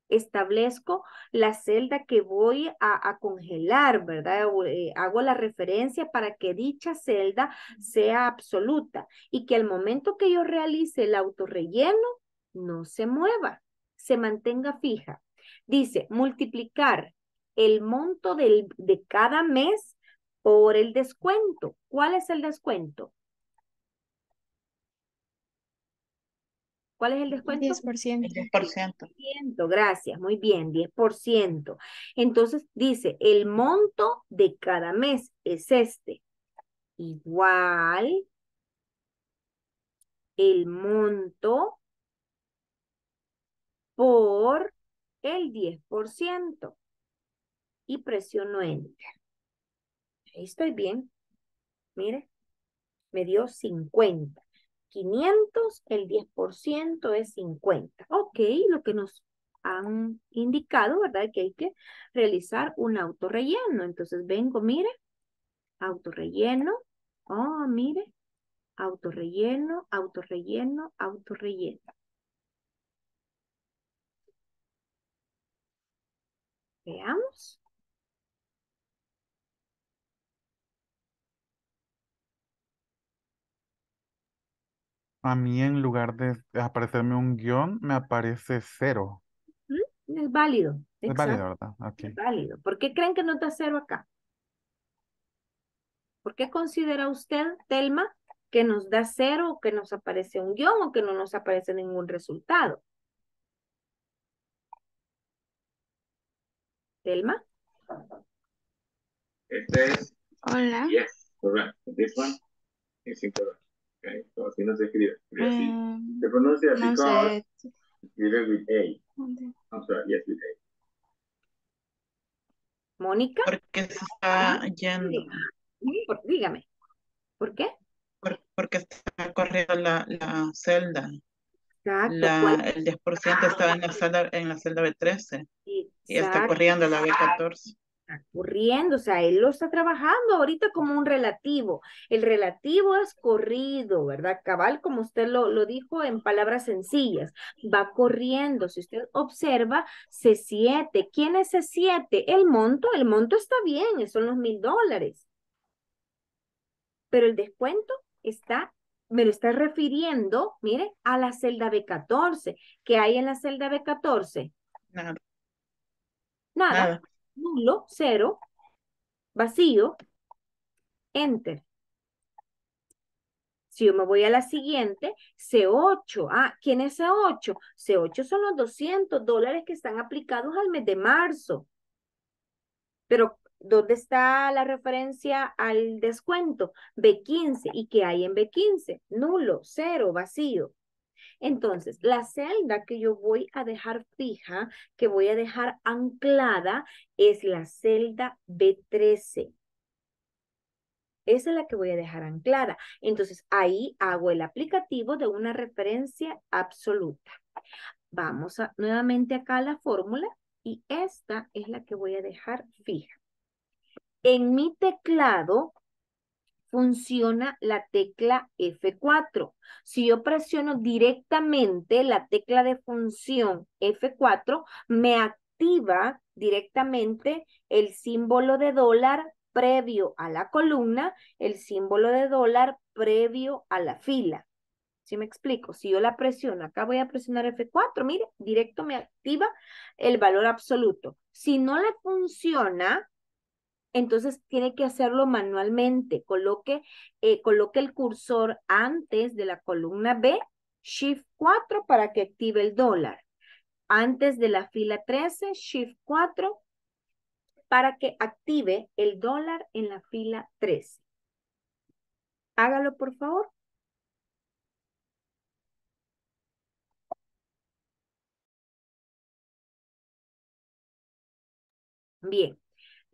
establezco la celda que voy a, a congelar, ¿verdad? Eh, hago la referencia para que dicha celda sea absoluta y que al momento que yo realice el autorrelleno, no se mueva, se mantenga fija. Dice, multiplicar el monto del, de cada mes por el descuento. ¿Cuál es el descuento? ¿Cuál es el descuento? 10%. 10%. 10%, gracias, muy bien, 10%. Entonces dice, el monto de cada mes es este. Igual el monto por el 10%. Y presiono Enter. Ahí estoy bien. Mire, me dio 50. 500, el 10% es 50. Ok, lo que nos han indicado, ¿verdad? Que hay que realizar un autorrelleno. Entonces vengo, mire, autorrelleno. Oh, mire, autorrelleno, autorrelleno, autorrelleno. Veamos. A mí en lugar de aparecerme un guion, me aparece cero. ¿Mm? Es válido. Es Exacto. válido, ¿verdad? Es válido. ¿Por qué creen que no está cero acá? ¿Por qué considera usted, Telma, que nos da cero o que nos aparece un guion o que no nos aparece ningún resultado? Telma, Este es Hola. yes, correct. This one is incorrect. Okay, así no se escribe. escribe así. Mm, Se pronuncia no because, sé. escribe with A. I'm sorry, yes, with A. Mónica, Porque se está yendo, Sí, por- dígame. ¿Por qué? por- porque está corriendo la, la celda. Exacto. La, el 10% estaba en la celda, en la celda B13 y está Exacto. corriendo la B14. Está corriendo, o sea, él lo está trabajando ahorita como un relativo. El relativo es corrido, ¿verdad? Cabal, como usted lo, lo dijo en palabras sencillas, va corriendo. Si usted observa, C7, ¿quién es C7? El monto, el monto está bien, son los mil dólares. Pero el descuento está, me lo está refiriendo, mire, a la celda B14. ¿Qué hay en la celda B14? Nada, Nada nada. Nulo, cero, vacío, enter. Si yo me voy a la siguiente, C8. Ah, ¿quién es C8? C8 son los 200 dólares que están aplicados al mes de marzo. Pero, ¿dónde está la referencia al descuento? B15. ¿Y qué hay en B15? Nulo, cero, vacío. Entonces, la celda que yo voy a dejar fija, que voy a dejar anclada, es la celda B13. Esa es la que voy a dejar anclada. Entonces, ahí hago el aplicativo de una referencia absoluta. Vamos a, nuevamente acá a la fórmula y esta es la que voy a dejar fija. En mi teclado funciona la tecla F4. Si yo presiono directamente la tecla de función F4, me activa directamente el símbolo de dólar previo a la columna, el símbolo de dólar previo a la fila. ¿Sí me explico? Si yo la presiono, acá voy a presionar F4, mire, directo me activa el valor absoluto. Si no le funciona, entonces tiene que hacerlo manualmente. Coloque, eh, coloque el cursor antes de la columna B, Shift 4 para que active el dólar. Antes de la fila 13, Shift 4 para que active el dólar en la fila 13. Hágalo, por favor. Bien.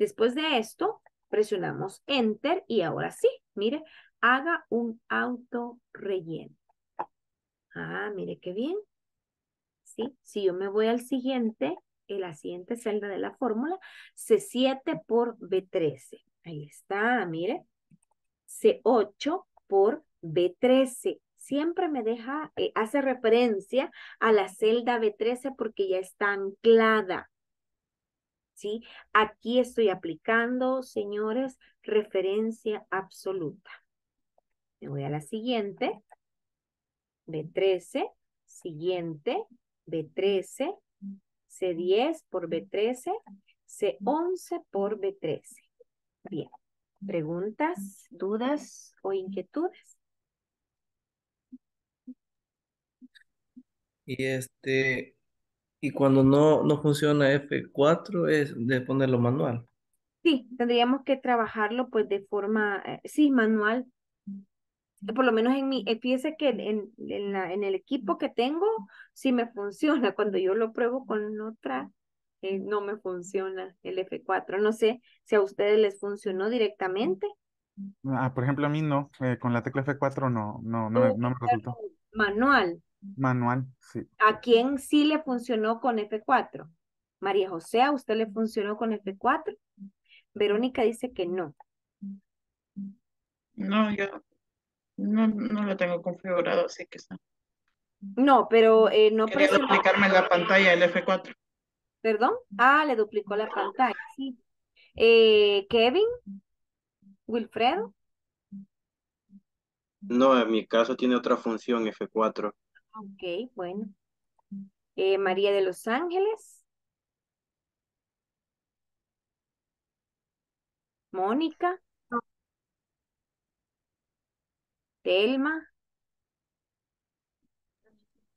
Después de esto, presionamos Enter y ahora sí, mire, haga un auto relleno. Ah, mire qué bien. Sí, si yo me voy al siguiente, en la siguiente celda de la fórmula, C7 por B13. Ahí está, mire. C8 por B13. Siempre me deja, eh, hace referencia a la celda B13 porque ya está anclada. ¿Sí? Aquí estoy aplicando, señores, referencia absoluta. Me voy a la siguiente. B13, siguiente, B13, C10 por B13, C11 por B13. Bien. ¿Preguntas, dudas o inquietudes? Y este, y cuando no, no funciona F4 es de ponerlo manual. Sí, tendríamos que trabajarlo pues de forma, eh, sí, manual. Por lo menos en mi, eh, fíjese que en, en, la, en el equipo que tengo, sí me funciona. Cuando yo lo pruebo con otra, eh, no me funciona el F4. No sé si a ustedes les funcionó directamente. Ah, por ejemplo, a mí no, eh, con la tecla F4 no, no, no, me- no resultó. Manual. Manual, sí. ¿A quién sí le funcionó con F4? María José, ¿a usted le funcionó con F4? Verónica dice que no. No, yo no, no lo tengo configurado, así que está. No, pero eh, no Quería presionó. duplicarme la pantalla el F4. ¿Perdón? Ah, le duplicó la pantalla, sí. Eh, Kevin, Wilfredo, No, en mi caso tiene otra función F4. Ok, bueno. Eh, María de los Ángeles, Mónica, Telma,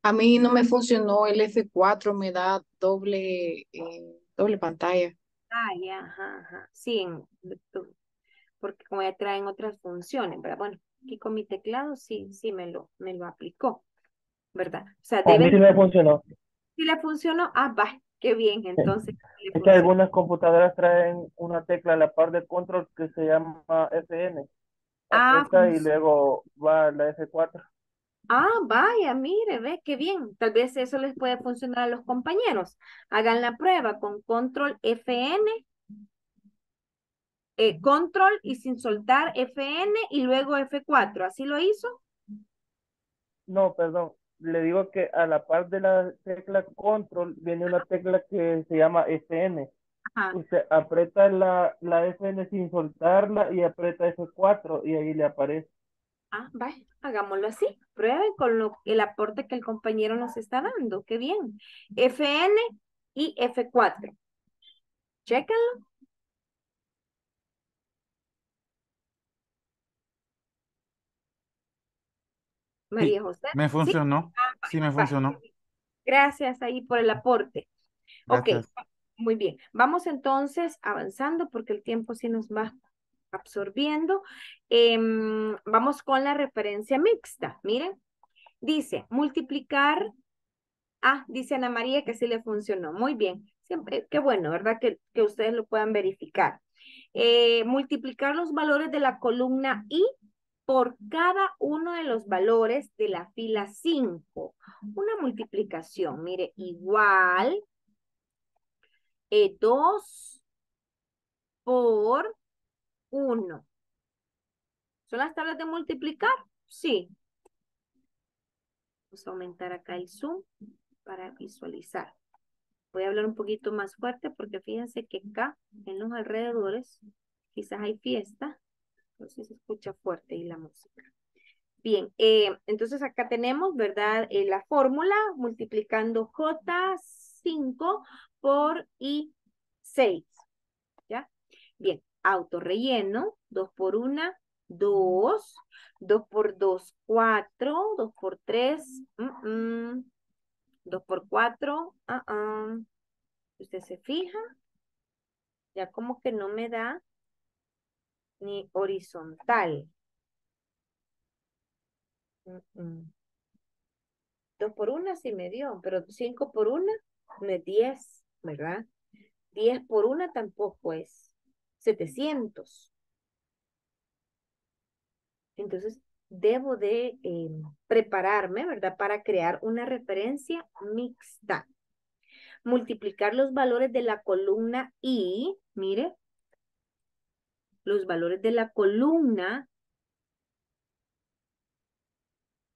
A mí no me funcionó el F4, me da doble, eh, doble pantalla. ah, ya, ajá, ajá. Sí, en- porque como ya traen otras funciones, ¿verdad? Bueno, aquí con mi teclado sí, sí me lo, me lo aplicó, ¿verdad? O sea, A mí sí me funcionó. si le funcionó, ah, va, qué bien, entonces sí Es que algunas computadoras traen una tecla a la par de control que se llama FN. Ah, y pues, luego va la F4. ah, vaya, mire, ve, qué bien. Tal vez eso les puede funcionar a los compañeros. Hagan la prueba con control FN, eh, control y sin soltar FN y luego F4. ¿Así lo hizo? No, perdón. Le digo que a la par de la tecla control viene una tecla que se llama FN. Ajá. Usted aprieta la, la FN sin soltarla y aprieta F4 y ahí le aparece. Ah, vaya, hagámoslo así. Prueben con lo, el aporte que el compañero nos está dando. Qué bien. FN y F4. Chéquenlo. María José. Me ¿Sí? funcionó, Ah, sí me funcionó. Gracias ahí por el aporte. Ok, muy bien. Vamos entonces avanzando porque el tiempo sí nos va absorbiendo. Em, vamos con la referencia mixta. Miren, dice multiplicar. Ah, dice Ana María que sí le funcionó. Muy bien. Siempre, qué bueno, ¿verdad? Que, que ustedes lo puedan verificar. Eh, multiplicar los valores de la columna I por cada uno de los valores de la fila 5. Una multiplicación, mire, igual eh, 2 por 1. ¿Son las tablas de multiplicar? Sí. Vamos a aumentar acá el zoom para visualizar. Voy a hablar un poquito más fuerte porque fíjense que acá en los alrededores quizás hay fiesta. Entonces se escucha fuerte y la música. Bien, eh, entonces acá tenemos, ¿verdad? Eh, la fórmula multiplicando J5 por I6. ¿Ya? Bien, autorrelleno, 2 por 1, 2, 2 por 2, 4, 2 por 3, 2 por 4, usted se fija, ya como que no me da ni horizontal. 2 por 1 sí me dio, pero 5 por 1 no es 10, ¿verdad? 10 por 1 tampoco es 700. Entonces, debo de eh, prepararme, ¿verdad? Para crear una referencia mixta. Multiplicar los valores de la columna I, mire, los valores de la columna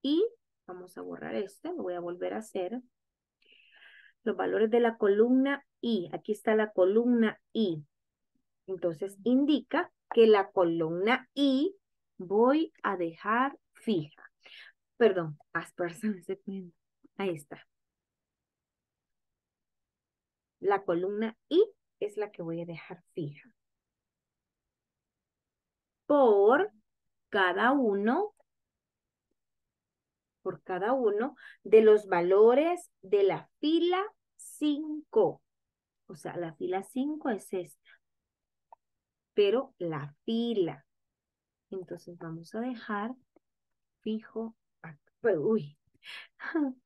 y, vamos a borrar este, lo voy a volver a hacer. Los valores de la columna I, aquí está la columna I. Entonces, indica que la columna I voy a dejar fija. Perdón, aspersarse. Ahí está. La columna I es la que voy a dejar fija. Por cada uno, por cada uno de los valores de la fila 5. O sea, la fila 5 es esta. Pero la fila. Entonces vamos a dejar fijo acá. Uy.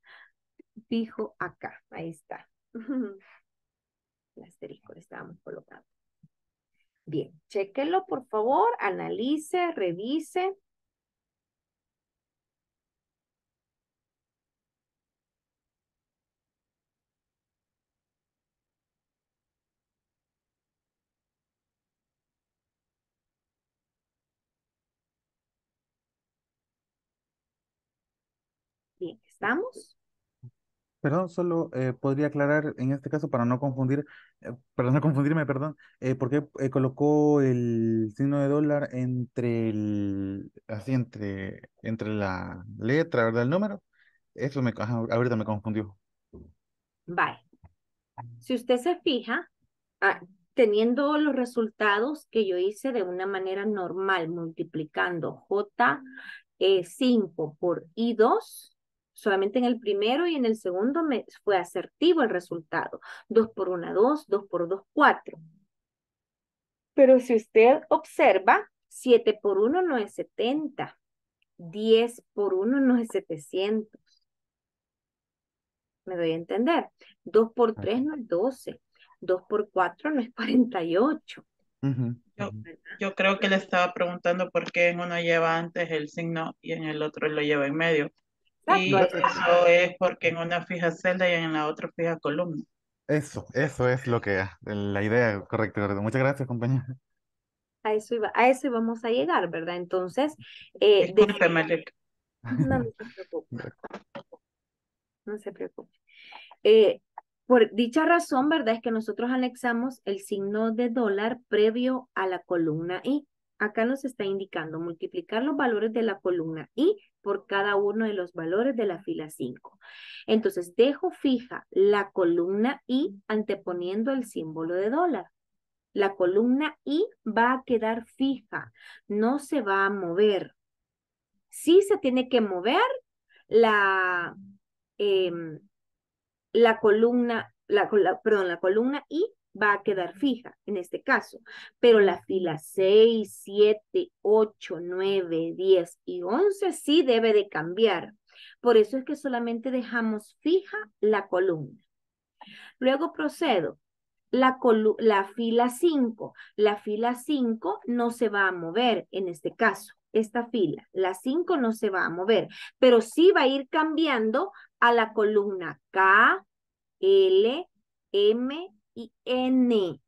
Fijo acá. Ahí está. Le estábamos colocando. Bien, chéquelo por favor, analice, revise. Bien, ¿estamos? Perdón, solo eh, podría aclarar en este caso para no confundir, eh, para no confundirme, perdón, eh, ¿por eh, colocó el signo de dólar entre el, así entre, entre la letra, ¿verdad? El número. Eso me, ahorita me confundió. Bye. Si usted se fija, ah, teniendo los resultados que yo hice de una manera normal, multiplicando J5 por I2, solamente en el primero y en el segundo me fue asertivo el resultado. 2 por 1, 2, 2 por 2, 4. Pero si usted observa, 7 por 1 no es 70. 10 por 1 no es 700. Me doy a entender. 2 por 3 no es 12. 2 por 4 no es 48. Ujú, Yo, ujú. yo creo que le estaba preguntando por qué en uno lleva antes el signo y en el otro lo lleva en medio. Y Exacto. eso es porque en una fija celda y en la otra fija columna. Eso, eso es lo que, la idea correcta, correcta. Muchas gracias, compañero. A eso, iba, a eso íbamos a llegar, ¿verdad? Entonces, eh, de- no, no se preocupe. No se preocupe. Eh, por dicha razón, ¿verdad? Es que nosotros anexamos el signo de dólar previo a la columna I. Acá nos está indicando multiplicar los valores de la columna I por cada uno de los valores de la fila 5. Entonces, dejo fija la columna I anteponiendo el símbolo de dólar. La columna I va a quedar fija, no se va a mover. Sí se tiene que mover la, em, la columna, la, la- perdón, la columna I va a quedar fija en este caso, pero la fila 6, 7, 8, 9, 10 y 11 sí debe de cambiar. Por eso es que solamente dejamos fija la columna. Luego procedo. La, la fila 5. La fila 5 no se va a mover en este caso. Esta fila, la 5 no se va a mover, pero sí va a ir cambiando a la columna K, L, M y N.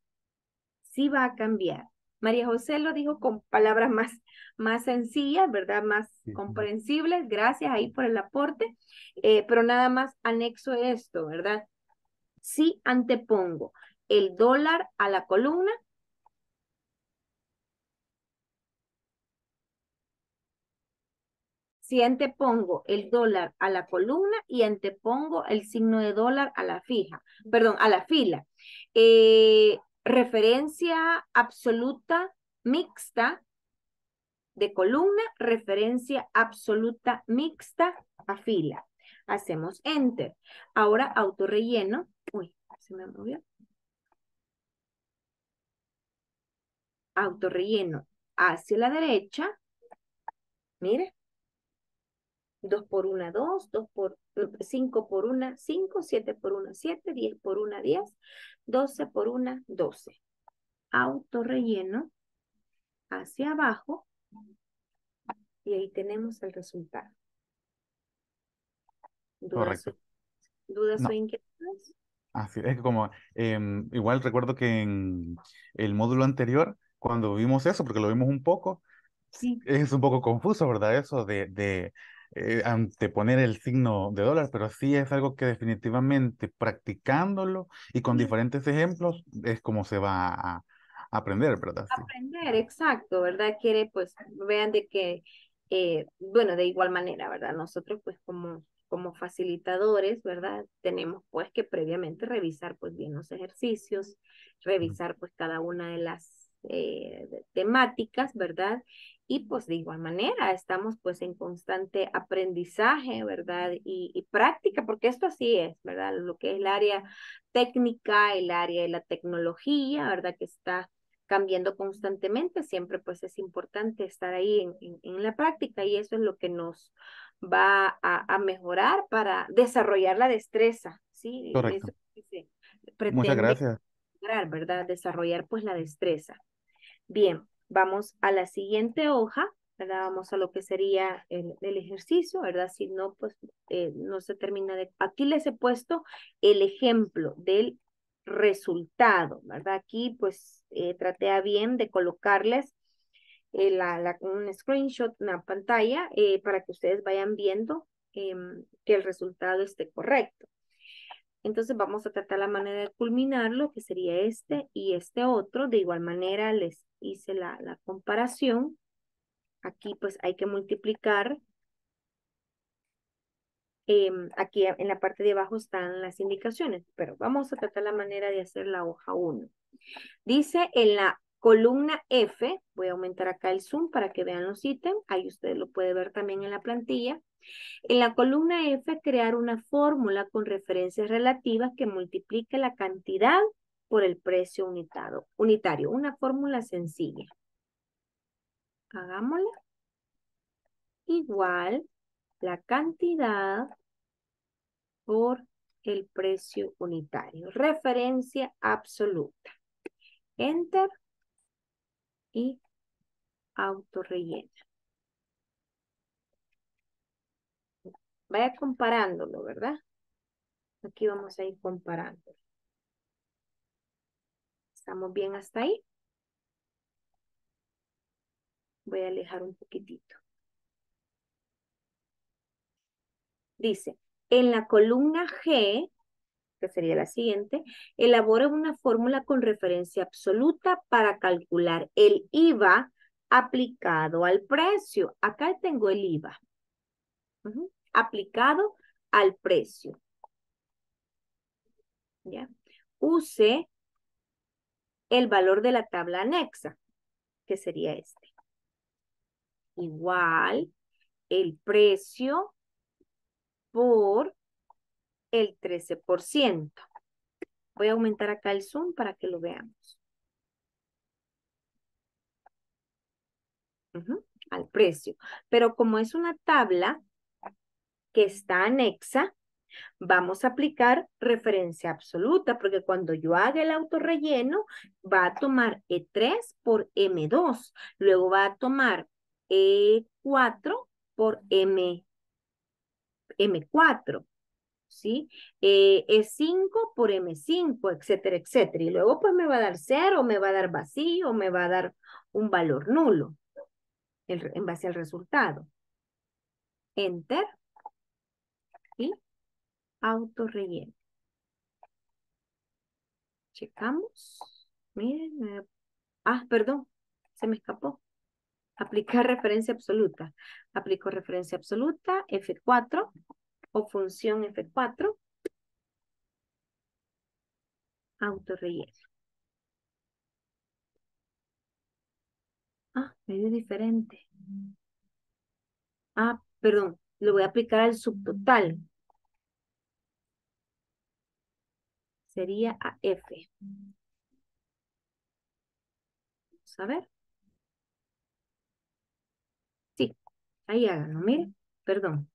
Sí va a cambiar. María José lo dijo con palabras más, más sencillas, ¿verdad? Más Sí. comprensibles. Gracias ahí por el aporte. Eh, pero nada más anexo esto, ¿verdad? Si antepongo el dólar a la columna, si antepongo el dólar a la columna y antepongo el signo de dólar a la fija, perdón, a la fila. Eh, referencia absoluta mixta de columna, referencia absoluta mixta a fila. Hacemos enter. Ahora autorrelleno. Uy, se me movió. Autorrelleno hacia la derecha. Mire. 2 por 1, 2, 2 por 5 por 1, 5, 7 por 1, 7, 10 por 1, 10, 12 por 1, 12. Autorrelleno hacia abajo y ahí tenemos el resultado. ¿Dudas, Correcto. o- dudas No. o inquietudes? Así es que como em, igual recuerdo que en el módulo anterior, cuando vimos eso, porque lo vimos un poco, Sí. es un poco confuso, ¿verdad? Eso de, de eh, anteponer el signo de dólar, pero sí es algo que definitivamente practicándolo y con diferentes ejemplos es como se va a, a aprender, ¿verdad? Sí. aprender, exacto, ¿verdad? Quiere, pues, vean de que, eh, bueno, de igual manera, ¿verdad? Nosotros, pues, como, como facilitadores, ¿verdad? Tenemos, pues, que previamente revisar, pues, bien los ejercicios, revisar, pues, cada una de las eh, temáticas, ¿verdad? Y, pues, de igual manera, estamos, pues, en constante aprendizaje, ¿verdad? Y, y práctica, porque esto así es, ¿verdad? Lo que es el área técnica, el área de la tecnología, ¿verdad? Que está cambiando constantemente, siempre pues es importante estar ahí en, en- en la práctica y eso es lo que nos va a, a mejorar para desarrollar la destreza, ¿sí? Correcto. Muchas gracias. ¿verdad? Desarrollar pues la destreza. Bien, vamos a la siguiente hoja, ¿verdad? Vamos a lo que sería el, el ejercicio, ¿verdad? Si no, pues eh, no se termina de... Aquí les he puesto el ejemplo del resultado, ¿verdad? Aquí pues eh, traté a bien de colocarles eh, la, la- un screenshot, una pantalla, eh, para que ustedes vayan viendo em, que el resultado esté correcto. Entonces vamos a tratar la manera de culminarlo, que sería este y este otro. De igual manera les hice la, comparación. Aquí pues hay que multiplicar. Em, aquí en la parte de abajo están las indicaciones, pero vamos a tratar la manera de hacer la hoja 1. Dice en la columna F, voy a aumentar acá el zoom para que vean los ítems, ahí ustedes lo pueden ver también en la plantilla. En la columna F, crear una fórmula con referencias relativas que multiplique la cantidad por el precio unitado, unitario. Una fórmula sencilla. Hagámosla. Igual la cantidad por el precio unitario. Referencia absoluta. Enter y autorrellena. Vaya comparándolo, ¿verdad? Aquí vamos a ir comparando. ¿Estamos bien hasta ahí? Voy a alejar un poquitito. Dice, en la columna G, que sería la siguiente, elabora una fórmula con referencia absoluta para calcular el IVA aplicado al precio. Acá tengo el IVA. Aplicado al precio. ¿Ya? Use el valor de la tabla anexa, que sería este. Igual el precio por el 13%. Voy a aumentar acá el zoom para que lo veamos. Al precio. Pero como es una tabla que está anexa, vamos a aplicar referencia absoluta, porque cuando yo haga el autorrelleno, va a tomar E3 por M2, luego va a tomar E4 por M, M4, ¿sí? Eh, E5 por M5, etcétera, etcétera. Y luego pues me va a dar cero, me va a dar vacío, me va a dar un valor nulo el- en base al resultado. Enter y autorrelleno. Checamos. Miren. Ah, perdón. Se me escapó. Aplicar referencia absoluta. Aplico referencia absoluta, F4 o función F4. Autorrelleno. Ah, medio diferente. Ah, perdón. Lo voy a aplicar al subtotal. Sería a F. Vamos a ver. Sí, ahí háganlo, miren. Perdón.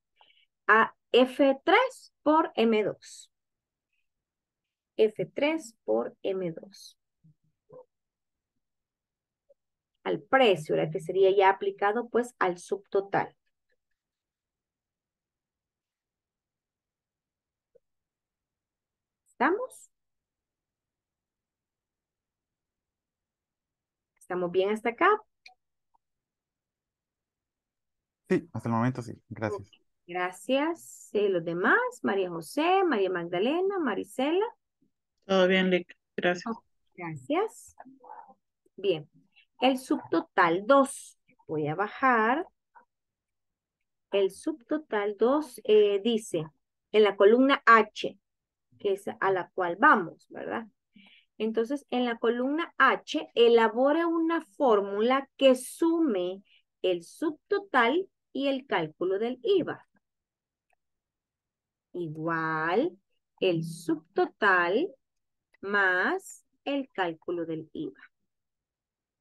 A F3 por M2. F3 por M2. Al precio, la que sería ya aplicado pues al subtotal. ¿Estamos? ¿Estamos bien hasta acá? Sí, hasta el momento sí. Gracias. Gracias. Los demás, María José, María Magdalena, Marisela. Todo bien, Lick. Gracias. Gracias. Bien. El subtotal 2. Voy a bajar. El subtotal 2 eh, dice en la columna H, es a la cual vamos, ¿verdad? Entonces, en la columna H, elabora una fórmula que sume el subtotal y el cálculo del IVA. Igual el subtotal más el cálculo del IVA.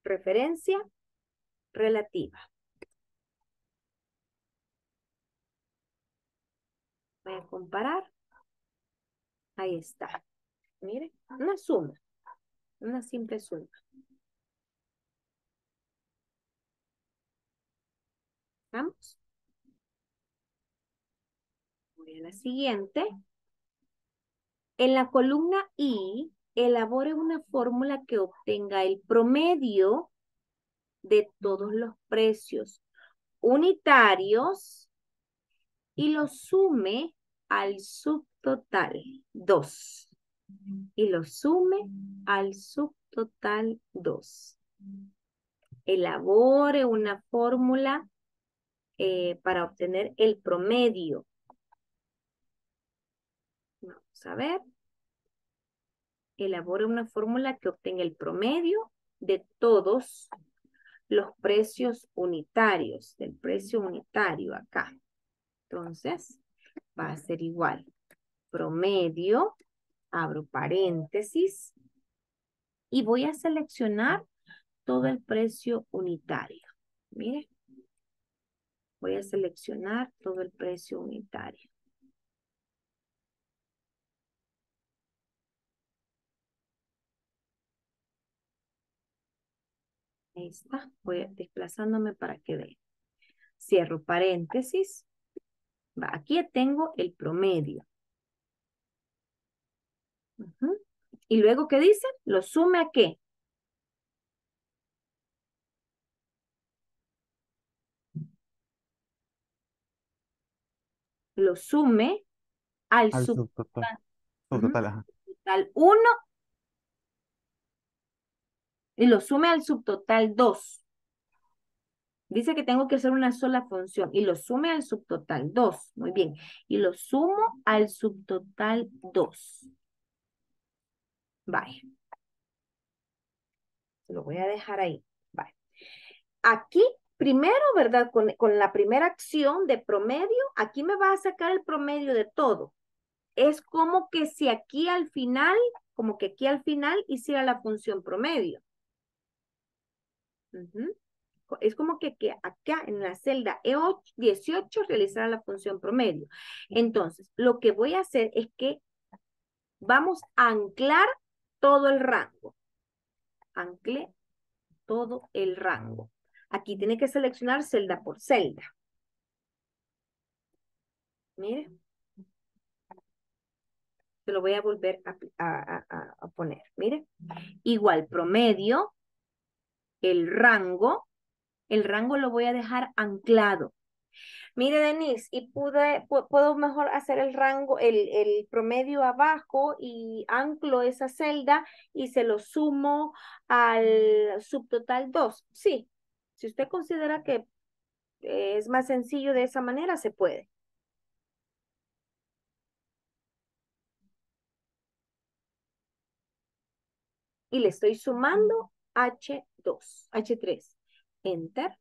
Referencia relativa. Voy a comparar. Ahí está. Mire, una suma. Una simple suma. Vamos. Voy a la siguiente. En la columna I, elabore una fórmula que obtenga el promedio de todos los precios unitarios y lo sume al sub subtotal 2. Y lo sume al subtotal 2. Elabore una fórmula eh, para obtener el promedio. Vamos a ver. Elabore una fórmula que obtenga el promedio de todos los precios unitarios, del precio unitario acá. Entonces, va a ser igual. Promedio, abro paréntesis, y voy a seleccionar todo el precio unitario. Mire, voy a seleccionar todo el precio unitario. Ahí está, voy desplazándome para que vean. Cierro paréntesis. aquí tengo el promedio. Y luego, ¿qué dice? Lo sume a qué? Lo sume al, Al subtotal. subtotal. Subtotal, 1 y lo sume al subtotal 2. Dice que tengo que hacer una sola función y lo sume al subtotal 2. Muy bien. Y lo sumo al subtotal 2. Vaya. Lo voy a dejar ahí. Vaya. Aquí, primero, ¿verdad? Con, con la primera acción de promedio, aquí me va a sacar el promedio de todo. Es como que si aquí al final, como que aquí al final hiciera la función promedio. Es como que, que, acá en la celda E18 realizará la función promedio. Entonces, lo que voy a hacer es que vamos a anclar todo el rango. Ancle todo el rango. Aquí tiene que seleccionar celda por celda. Mire. Se lo voy a volver a, a poner. Mire. Igual promedio el rango, el rango lo voy a dejar anclado. Mire, Denise, y pude, puedo mejor hacer el rango, el, el, promedio abajo y anclo esa celda y se lo sumo al subtotal 2. Sí, si usted considera que es más sencillo de esa manera, se puede. Y le estoy sumando H2, H3. Enter.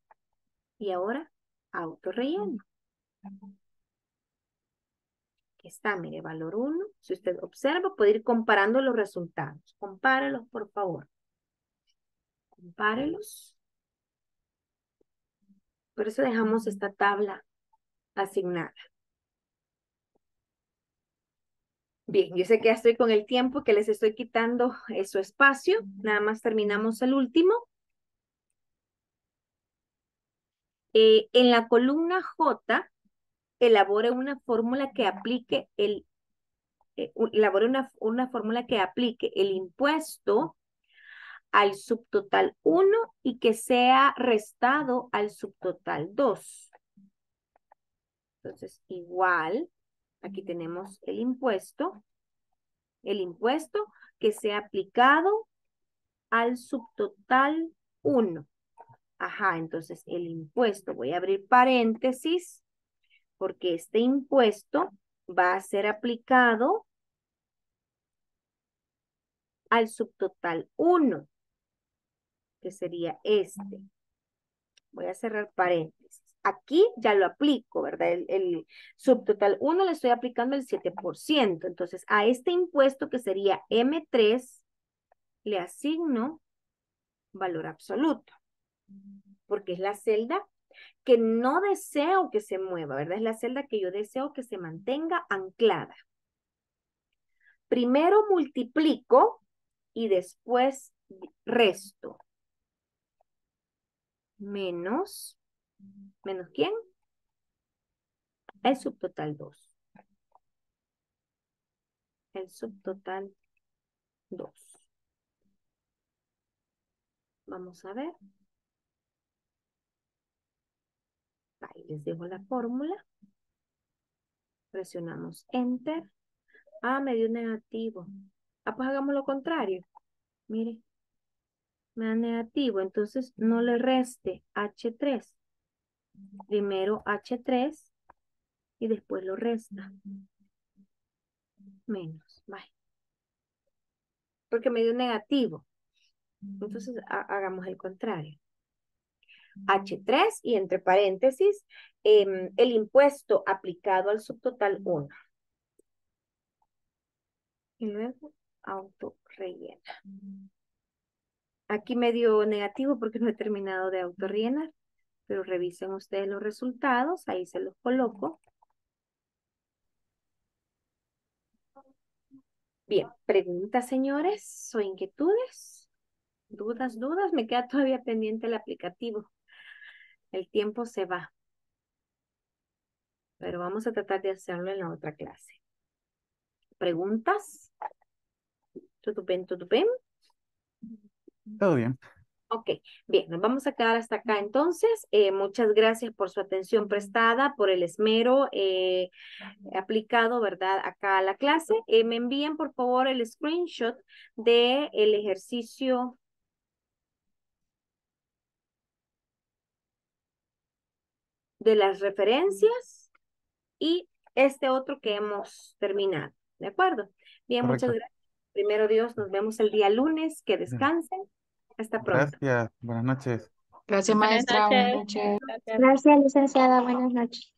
Y ahora auto relleno. Aquí está, mire, valor 1. Si usted observa, puede ir comparando los resultados. Compárelos, por favor. Compárelos. Por eso dejamos esta tabla asignada. Bien, yo sé que ya estoy con el tiempo, que les estoy quitando su espacio. Nada más terminamos el último. Eh, en la columna J, elabore una fórmula que aplique el, eh, elabore una, una fórmula que aplique el impuesto al subtotal 1 y que sea restado al subtotal 2. Entonces, igual, Aquí tenemos el impuesto. El impuesto que se ha aplicado al subtotal 1. Ajá, entonces el impuesto, voy a abrir paréntesis, porque este impuesto va a ser aplicado al subtotal 1, que sería este. Voy a cerrar paréntesis. Aquí ya lo aplico, ¿verdad? El, subtotal 1 le estoy aplicando el 7%. Entonces, a este impuesto que sería M3, le asigno valor absoluto. Porque es la celda que no deseo que se mueva, ¿verdad? Es la celda que yo deseo que se mantenga anclada. Primero multiplico y después resto. Menos ¿Menos quién? El subtotal 2. El subtotal 2. Vamos a ver. Ahí les dejo la fórmula. Presionamos Enter. Ah, me dio negativo. Ah, pues hagamos lo contrario. Mire. Me da negativo. Entonces no le reste H3. Primero H3 y después lo resta. Menos. Bye. Porque me dio negativo. Entonces hagamos el contrario. H3 y entre paréntesis em, el impuesto aplicado al subtotal 1. Y luego auto rellena. Aquí me dio negativo porque no he terminado de auto rellenar, pero revisen ustedes los resultados, ahí se los coloco. Bien, preguntas señores o inquietudes. Dudas, dudas, me queda todavía pendiente el aplicativo. El tiempo se va. Pero vamos a tratar de hacerlo en la otra clase. ¿Preguntas? ¿Tutupén, tutupén? Todo bien. Ok, bien, nos vamos a quedar hasta acá entonces. Eh, muchas gracias por su atención prestada, por el esmero eh, aplicado, ¿verdad? Acá a la clase. Eh, me envíen, por favor, el screenshot del el ejercicio de las referencias y este otro que hemos terminado. ¿De acuerdo? Bien, muchas gracias. Primero Dios, nos vemos el día lunes. Que descansen. Hasta pronto. Gracias. Buenas noches. Gracias, maestra. Buenas noches. Gracias, licenciada. Buenas noches.